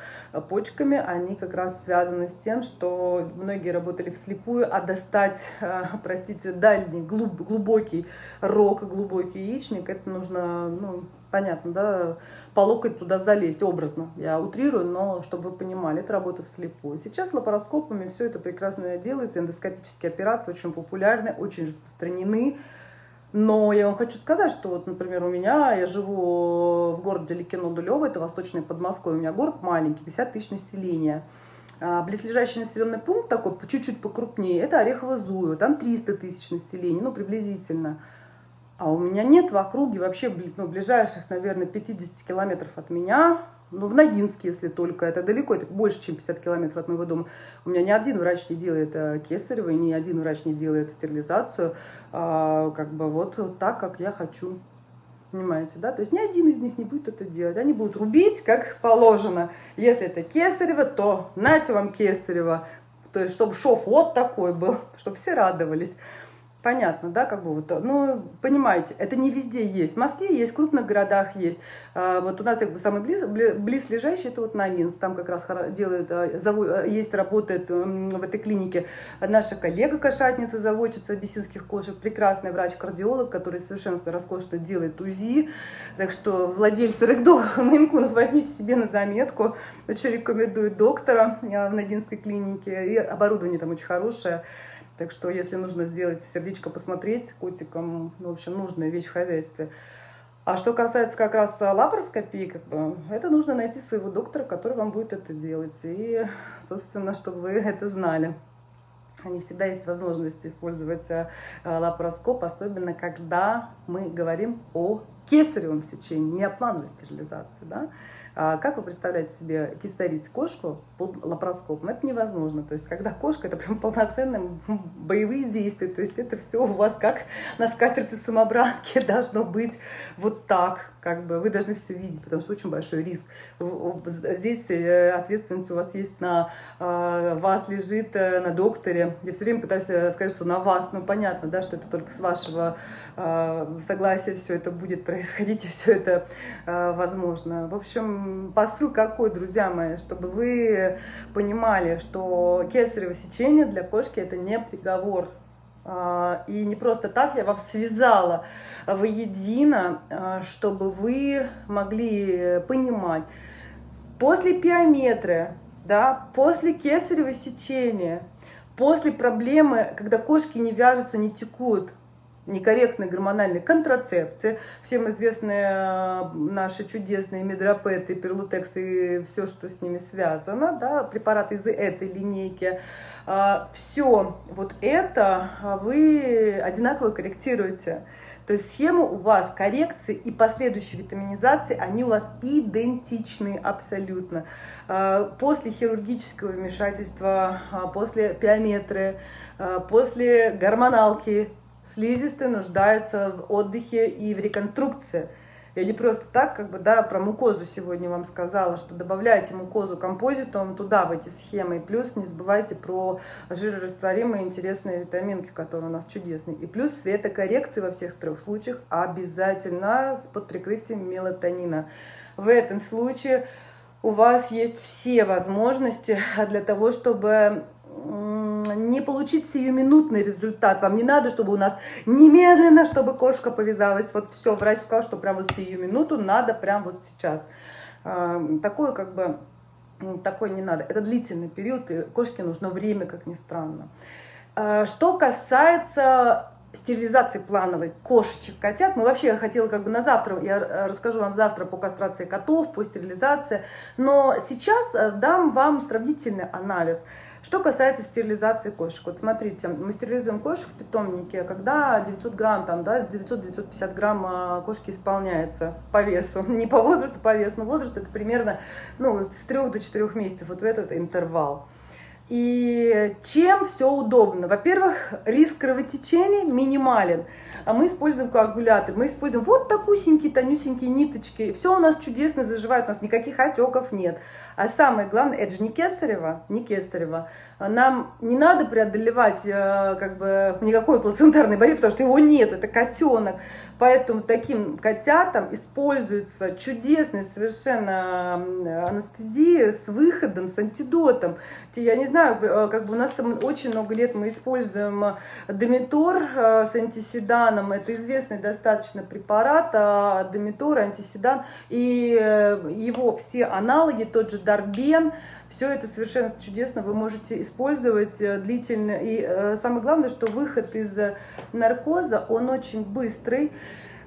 почками, они как раз связаны с тем, что многие работали вслепую, а достать, простите, дальний, глубокий рог, глубокий глубокий яичник, это нужно, ну, понятно, да, по локоть туда залезть, образно. Я утрирую, но чтобы вы понимали, это работа вслепую. Сейчас лапароскопами все это прекрасно делается, эндоскопические операции очень популярны, очень распространены. Но я вам хочу сказать, что вот, например, у меня, я живу в городе Ликино-Дулево, это восточное Подмосковье, у меня город маленький, 50 тысяч населения. А, близлежащий населенный пункт такой, чуть-чуть покрупнее, это Орехово-Зуево, там 300 тысяч населения, ну, приблизительно. А у меня нет в округе вообще ну, ближайших, наверное, 50 километров от меня. Ну, в Ногинске, если только. Это далеко, это больше, чем 50 километров от моего дома. У меня ни один врач не делает э, кесарево, ни один врач не делает стерилизацию. А, как бы вот так, как я хочу. Понимаете, да? То есть ни один из них не будет это делать. Они будут рубить, как положено. Если это кесарево, то нате вам кесарево. То есть, чтобы шов вот такой был, чтобы все радовались. Понятно, да, как бы вот, ну, понимаете, это не везде есть. В Москве есть, в крупных городах есть. А, вот у нас как бы самый близ, близлежащий, это вот Наминск, там как раз делают, а, а, есть, работает в этой клинике наша коллега кошатница, заводчица абиссинских кошек, прекрасный врач-кардиолог, который совершенно роскошно делает УЗИ. Так что владельцы рэгдолов Мейнкунов возьмите себе на заметку. Очень рекомендую доктора в Ногинской клинике. И оборудование там очень хорошее. Так что, если нужно сделать сердечко, посмотреть котиком, ну, в общем, нужная вещь в хозяйстве. А что касается как раз лапароскопии, как бы, это нужно найти своего доктора, который вам будет это делать. И, собственно, чтобы вы это знали. Не всегда есть возможность использовать э, лапароскоп, особенно когда мы говорим о кесаревом сечении, не о плановой стерилизации, да, а как вы представляете себе кисарить кошку под лапароскопом? Это невозможно. То есть, когда кошка, это прям полноценные боевые действия. То есть, это все у вас как на скатерти самобранки должно быть вот так. Как бы вы должны все видеть, потому что очень большой риск. Здесь э, ответственность у вас есть на э, вас лежит, э, на докторе. Я все время пытаюсь сказать, что на вас. Ну, понятно, да, что это только с вашего согласия все это будет происходить, и все это возможно. В общем, посыл какой, друзья мои, чтобы вы понимали, что кесарево сечение для кошки это не приговор. А, и не просто так я вас связала воедино, а, чтобы вы могли понимать. После пиометры, да, после кесарево сечения, после проблемы, когда кошки не вяжутся, не текут, некорректной гормональной контрацепции. Всем известные э, наши чудесные медропеты, перлутекс и все, что с ними связано, да, препараты из этой линейки. А, все вот это вы одинаково корректируете. То есть схема у вас коррекции и последующей витаминизации, они у вас идентичны абсолютно. А, после хирургического вмешательства, а, после пиометры, после гормоналки, слизистые нуждаются в отдыхе и в реконструкции. Я не просто так, как бы, да, про мукозу сегодня вам сказала, что добавляйте мукозу композитом туда, в эти схемы. И плюс не забывайте про жирорастворимые интересные витаминки, которые у нас чудесные. И плюс светокоррекции во всех трех случаях обязательно под прикрытием мелатонина. В этом случае у вас есть все возможности для того, чтобы не получить сиюминутный результат. Вам не надо, чтобы у нас немедленно, чтобы кошка повязалась. Вот все, врач сказал, что прямо вот сию минуту надо прямо вот сейчас. А, такое как бы, такое не надо. Это длительный период, и кошке нужно время, как ни странно. А, что касается стерилизации плановой кошечек, котят. Мы вообще, хотела как бы на завтра, я расскажу вам завтра по кастрации котов, по стерилизации, но сейчас э, дам вам сравнительный анализ. Что касается стерилизации кошек, вот смотрите, мы стерилизуем кошек в питомнике, когда 900 грамм, там, да, 900-950 грамм а, кошки исполняется по весу, не по возрасту, по весу, но возраст это примерно, ну, с 3 до 4 месяцев, вот в этот интервал. И чем все удобно? Во-первых, риск кровотечения минимален. А мы используем коагулятор, мы используем вот такусенькие, тонюсенькие ниточки. Все у нас чудесно заживает, у нас никаких отеков нет. А самое главное, это же не кесарево, не кесарево. Нам не надо преодолевать э, как бы никакой плацентарной барьер, потому что его нет, это котенок. Поэтому таким котятам используется чудесная совершенно анестезия с выходом, с антидотом. Я не знаю, э, как бы у нас очень много лет мы используем э, с антиседаном. Это известный достаточно препарат, а Дометор, антиседан. И его все аналоги, тот же Дарбен, все это совершенно чудесно вы можете использовать э, длительно. И э, самое главное, что выход из наркоза, он очень быстрый.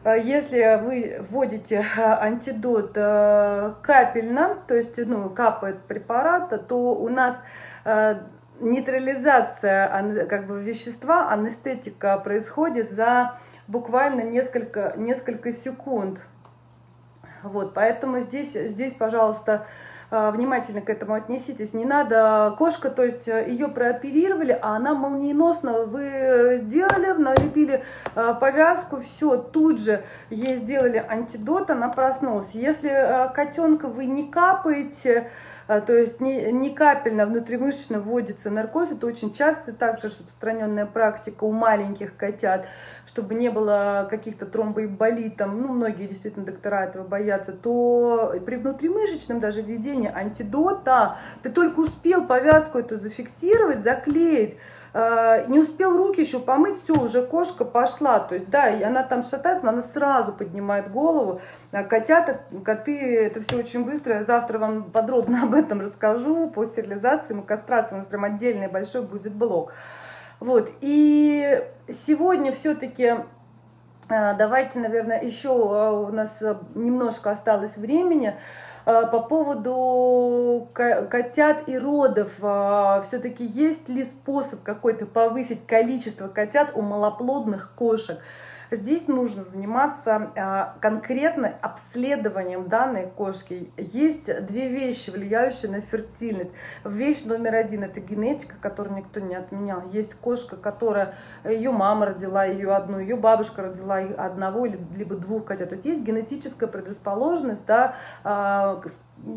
Э, если вы вводите антидот капельно, то есть ну, капает препарата, то у нас нейтрализация как бы, вещества, анестетика происходит за буквально несколько, несколько секунд. Вот, поэтому здесь, здесь, пожалуйста, внимательно к этому отнеситесь. Не надо, кошка, то есть э, ее прооперировали, а она молниеносно, вы сделали, налепили повязку, все, тут же ей сделали антидот, она проснулась. Если котенка вы не капаете, то есть не, не капельно внутримышечно вводится наркоз, это очень часто также распространенная практика у маленьких котят, чтобы не было каких-то тромбоэмболий, там, ну, многие действительно доктора этого боятся, то при внутримышечном даже введении антидота ты только успел повязку эту зафиксировать, заклеить, а, не успел руки еще помыть, все, уже кошка пошла. То есть, да, и она там шатается, но она сразу поднимает голову. А котята, коты, это все очень быстро. Я завтра вам подробно об этом расскажу. По стерилизации и кастрации у нас прям отдельный большой будет блок. Вот, и сегодня все-таки а, давайте, наверное, еще у нас немножко осталось времени. А, по поводу котят и родов, а, все-таки есть ли способ какой-то повысить количество котят у малоплодных кошек? Здесь нужно заниматься а, конкретно обследованием данной кошки. Есть две вещи, влияющие на фертильность. Вещь номер один – это генетика, которую никто не отменял. Есть кошка, которая, ее мама родила ее одну, ее бабушка родила одного либо двух котят. То есть есть генетическая предрасположенность, да, а,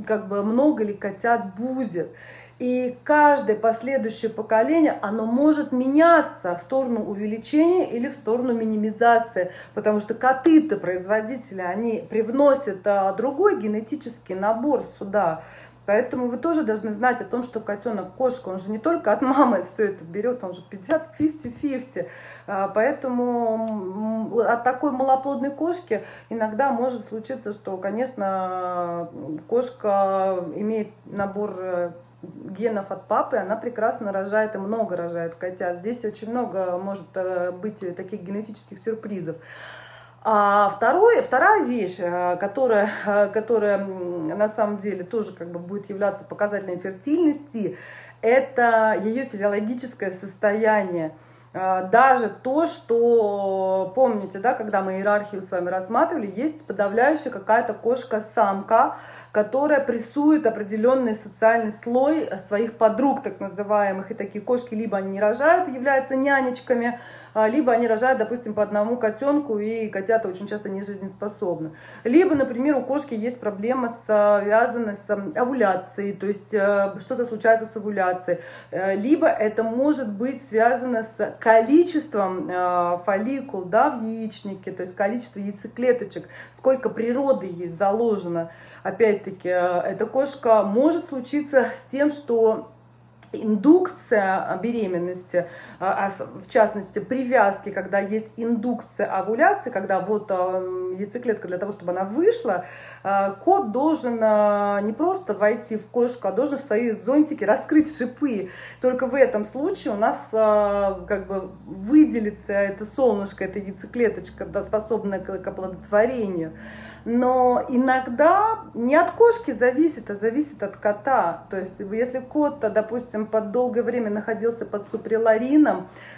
как бы много ли котят будет. И каждое последующее поколение, оно может меняться в сторону увеличения или в сторону минимизации, потому что коты-то производители, они привносят а, другой генетический набор сюда. Поэтому вы тоже должны знать о том, что котенок, кошка, он же не только от мамы все это берет, он же 50, 50-50. А, поэтому от такой малоплодной кошки иногда может случиться, что, конечно, кошка имеет набор э, генов от папы, она прекрасно рожает и много рожает котят. Здесь очень много может э, быть таких генетических сюрпризов. А второе, вторая вещь, э, которая, э, которая на самом деле тоже как бы будет являться показателем фертильности, это ее физиологическое состояние. Даже то, что, помните, да, когда мы иерархию с вами рассматривали, есть подавляющая какая-то кошка-самка, которая прессует определенный социальный слой своих подруг, так называемых. И такие кошки либо они не рожают, являются нянечками, либо они рожают, допустим, по одному котенку, и котята очень часто не жизнеспособны. Либо, например, у кошки есть проблема, связанная с овуляцией, то есть э, что-то случается с овуляцией. Э, либо это может быть связано с количеством э, фолликул да, в яичнике, то есть количество яйцеклеточек, сколько природы есть заложено. Опять-таки, эта кошка может случиться с тем, что индукция беременности, а, а в частности привязки, когда есть индукция овуляции, когда вот а, яйцеклетка для того, чтобы она вышла, а, кот должен не просто войти в кошку, а должен свои зонтики раскрыть шипы. Только в этом случае у нас как бы выделится это солнышко, эта яйцеклеточка, способная к оплодотворению. Но иногда не от кошки зависит, а зависит от кота. То есть если кот, допустим, под долгое время находился под суприларином,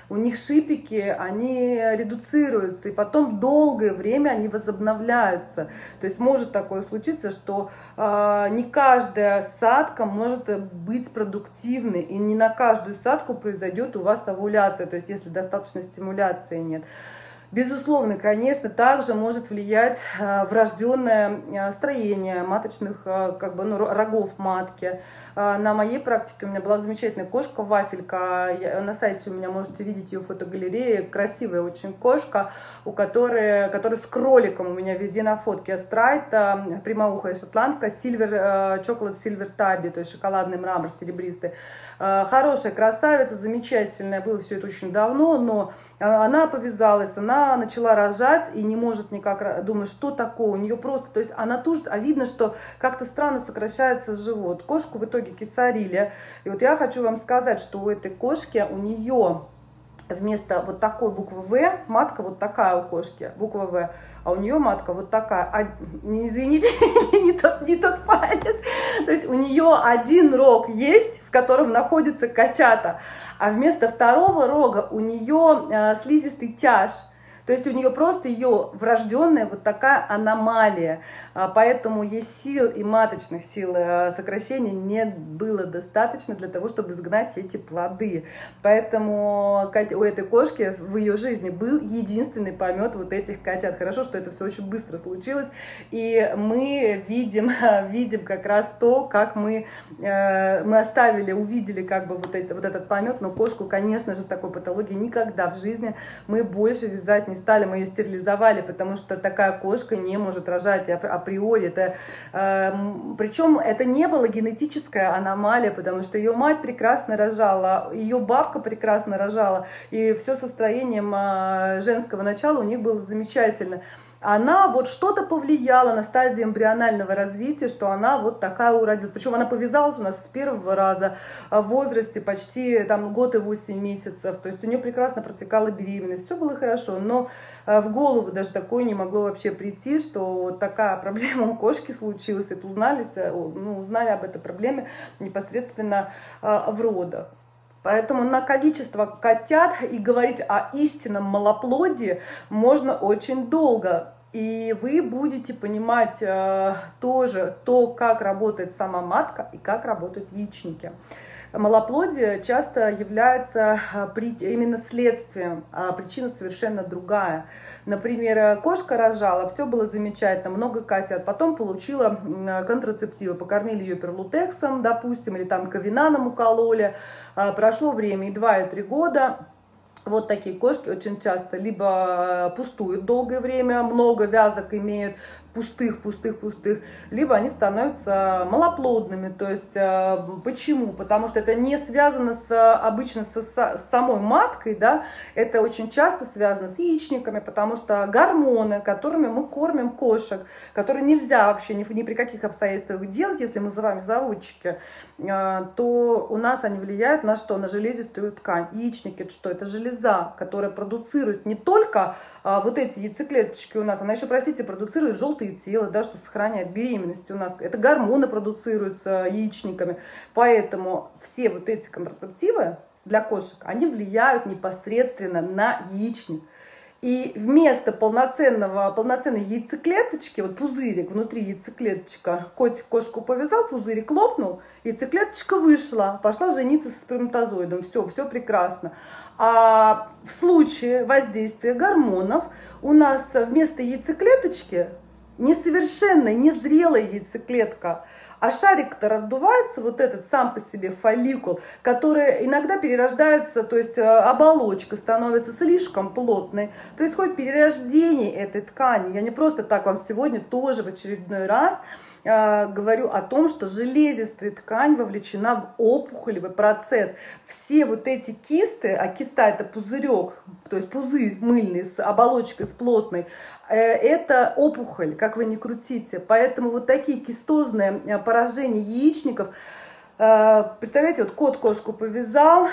у них шипики, они редуцируются, и потом долгое время они возобновляются. То есть может такое случиться, что э, не каждая садка может быть продуктивной, и не на каждую садку произойдет у вас овуляция, то есть если достаточно стимуляции нет. Безусловно, конечно, также может влиять э, врожденное э, строение маточных э, как бы, ну, рогов матки. На моей практике у меня была замечательная кошка, вафелька. На сайте у меня можете видеть ее фотогалереи. Красивая очень кошка, у которой, которая с кроликом у меня везде на фотке. Straight, прямоухая шотландка, silver, chocolate silver tabby, то есть шоколадный мрамор серебристый. Хорошая красавица, замечательная. Было все это очень давно, но она повязалась, она начала рожать и не может никак, думаю, что такое, у нее просто, то есть она тоже, а видно, что как-то странно сокращается живот. Кошку в итоге кесарили. И вот я хочу вам сказать, что у этой кошки, у нее вместо вот такой буквы В, матка вот такая у кошки, буква В, а у нее матка вот такая, а, не извините, не тот, не тот палец, то есть у нее один рог есть, в котором находятся котята, а вместо второго рога у нее э, слизистый тяж, то есть у нее просто ее врожденная вот такая аномалия. А, поэтому есть сил и маточных сил э, сокращения не было достаточно для того, чтобы сгнать эти плоды. Поэтому у этой кошки в ее жизни был единственный помет вот этих котят. Хорошо, что это все очень быстро случилось. И мы видим, видим как раз то, как мы, э, мы оставили, увидели как бы вот, это, вот этот помет, но кошку, конечно же, с такой патологией никогда в жизни мы больше вязать не стали, мы ее стерилизовали, потому что такая кошка не может рожать априори. Это, э, причем это не было генетическая аномалия, потому что ее мать прекрасно рожала, ее бабка прекрасно рожала, и все состоянием э, женского начала у них было замечательно она вот что-то повлияла на стадии эмбрионального развития, что она вот такая уродилась. Причем она повязалась у нас с первого раза в возрасте почти там год и восемь месяцев. То есть у нее прекрасно протекала беременность, все было хорошо. Но а, в голову даже такое не могло вообще прийти, что вот такая проблема у кошки случилась. Это узнали, ну, узнали об этой проблеме непосредственно а, в родах. Поэтому на количество котят и говорить о истинном малоплодии можно очень долго. И вы будете понимать э, тоже то, как работает сама матка и как работают яичники малоплодие часто является а, именно следствием, а причина совершенно другая. Например, кошка рожала, все было замечательно, много котят, потом получила контрацептивы, покормили ее перлутексом, допустим, или там ковинаном укололи, а, прошло время и 2, и 3 года, вот такие кошки очень часто либо пустуют долгое время, много вязок имеют, пустых, пустых, пустых, либо они становятся малоплодными. То есть э, почему? Потому что это не связано с, обычно со, с самой маткой, да, это очень часто связано с яичниками, потому что гормоны, которыми мы кормим кошек, которые нельзя вообще ни, ни при каких обстоятельствах делать, если мы за вами заводчики, э, то у нас они влияют на что? На железистую ткань. Яичники что? Это железа, которая продуцирует не только а, вот эти яйцеклеточки у нас, она еще, простите, продуцирует желтые тела, да, что сохраняет беременность у нас. Это гормоны продуцируются яичниками. Поэтому все вот эти контрацептивы для кошек, они влияют непосредственно на яичник. И вместо полноценного, полноценной яйцеклеточки, вот пузырик внутри яйцеклеточка, котик кошку повязал, пузырик лопнул, яйцеклеточка вышла, пошла жениться со сперматозоидом. Все, все прекрасно. А в случае воздействия гормонов у нас вместо яйцеклеточки несовершенная, незрелая яйцеклетка – а шарик-то раздувается, вот этот сам по себе фолликул, который иногда перерождается, то есть э, оболочка становится слишком плотной. Происходит перерождение этой ткани. Я не просто так вам сегодня тоже в очередной раз э, говорю о том, что железистая ткань вовлечена в опухолевый процесс. Все вот эти кисты, а киста это пузырек, то есть пузырь мыльный с оболочкой, с плотной, это опухоль, как вы ни крутите. Поэтому вот такие кистозные э, поражения яичников, э, представляете, вот кот кошку повязал,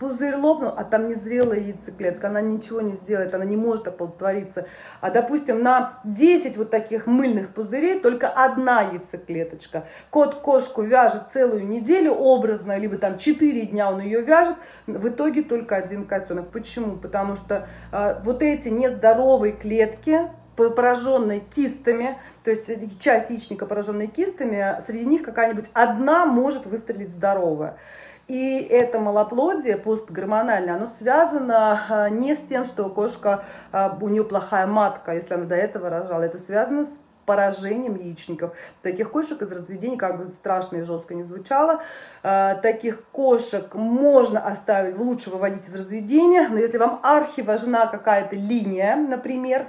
пузырь лопнул, а там незрелая яйцеклетка, она ничего не сделает, она не может оплодотвориться. А, допустим, на 10 вот таких мыльных пузырей только одна яйцеклеточка. Кот кошку вяжет целую неделю образно, либо там 4 дня он ее вяжет, в итоге только один котенок. Почему? Потому что а, вот эти нездоровые клетки, пораженные кистами, то есть часть яичника пораженные кистами, среди них какая-нибудь одна может выстрелить здоровая. И это малоплодие постгормональное, оно связано а, не с тем, что кошка, а, у нее плохая матка, если она до этого рожала. Это связано с поражением яичников. Таких кошек из разведения, как бы страшно и жестко не звучало, а, таких кошек можно оставить, лучше выводить из разведения, но если вам архи важна какая-то линия, например,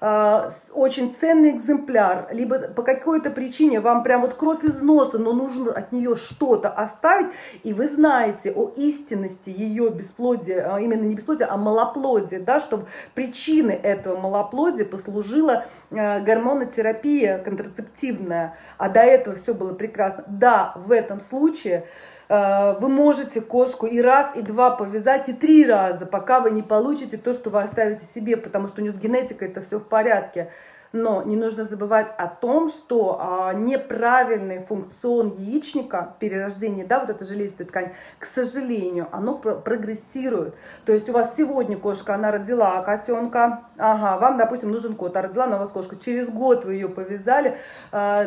э, очень ценный экземпляр, либо по какой-то причине вам прям вот кровь из носа, но нужно от нее что-то оставить, и вы знаете о истинности ее бесплодия, а именно не бесплодия, а малоплодия, да, чтобы причиной этого малоплодия послужила э, гормонотерапия контрацептивная, а до этого все было прекрасно. Да, в этом случае Э, вы можете кошку и раз, и два повязать, и три раза, пока вы не получите то, что вы оставите себе, потому что у нее с генетикой это все в порядке. Но не нужно забывать о том, что а, неправильный функцион яичника, перерождение, да, вот эта железистая ткань, к сожалению, оно про прогрессирует. То есть у вас сегодня кошка, она родила котенка, ага, вам, допустим, нужен кот, а родила она у вас кошка, через год вы ее повязали, а,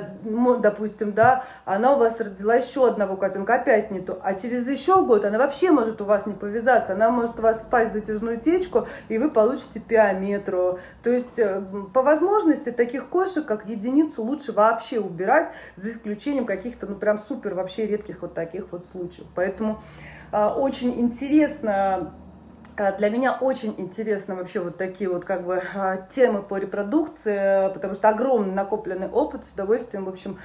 допустим, да, она у вас родила еще одного котенка, опять не то, а через еще год она вообще может у вас не повязаться, она может у вас впасть в затяжную течку, и вы получите пиометру. То есть э, по возможности особенности таких кошек, как единицу, лучше вообще убирать, за исключением каких-то, ну, прям супер вообще редких вот таких вот случаев. Поэтому э, очень интересно а, для меня очень интересно вообще вот такие вот как бы а, темы по репродукции, потому что огромный накопленный опыт, с удовольствием, в общем,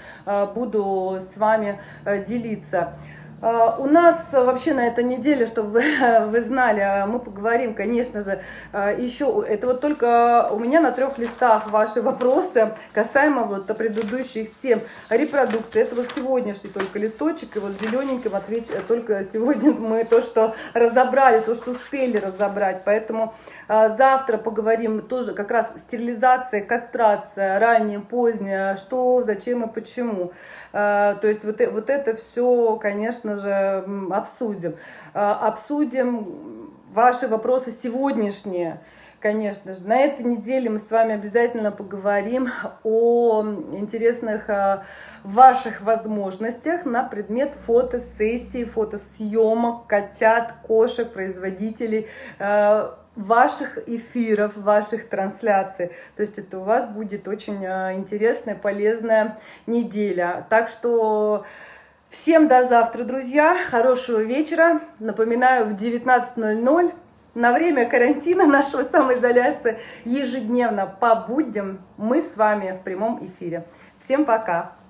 буду с вами делиться. А, у нас вообще на этой неделе, чтобы вы, вы знали, а, мы поговорим, конечно же, а, еще, это вот только у меня на трех листах ваши вопросы касаемо вот предыдущих тем репродукции. Это вот сегодняшний только листочек, и вот зелененьким отвеч... только сегодня мы то, что разобрали, то, что успели разобрать. Поэтому завтра поговорим тоже как раз стерилизация, кастрация, ранняя, поздняя, что, зачем и почему. То есть вот, вот это все, конечно, же, обсудим. Обсудим ваши вопросы сегодняшние конечно же. На этой неделе мы с вами обязательно поговорим о интересных а, ваших возможностях на предмет фотосессии, фотосъемок котят, кошек, производителей, а, ваших эфиров, ваших трансляций. То есть это у вас будет очень а, интересная, полезная неделя. Так что всем до завтра, друзья. Хорошего вечера. Напоминаю, в 19.00 на время карантина нашего самоизоляции ежедневно по будням мы с вами в прямом эфире. Всем пока!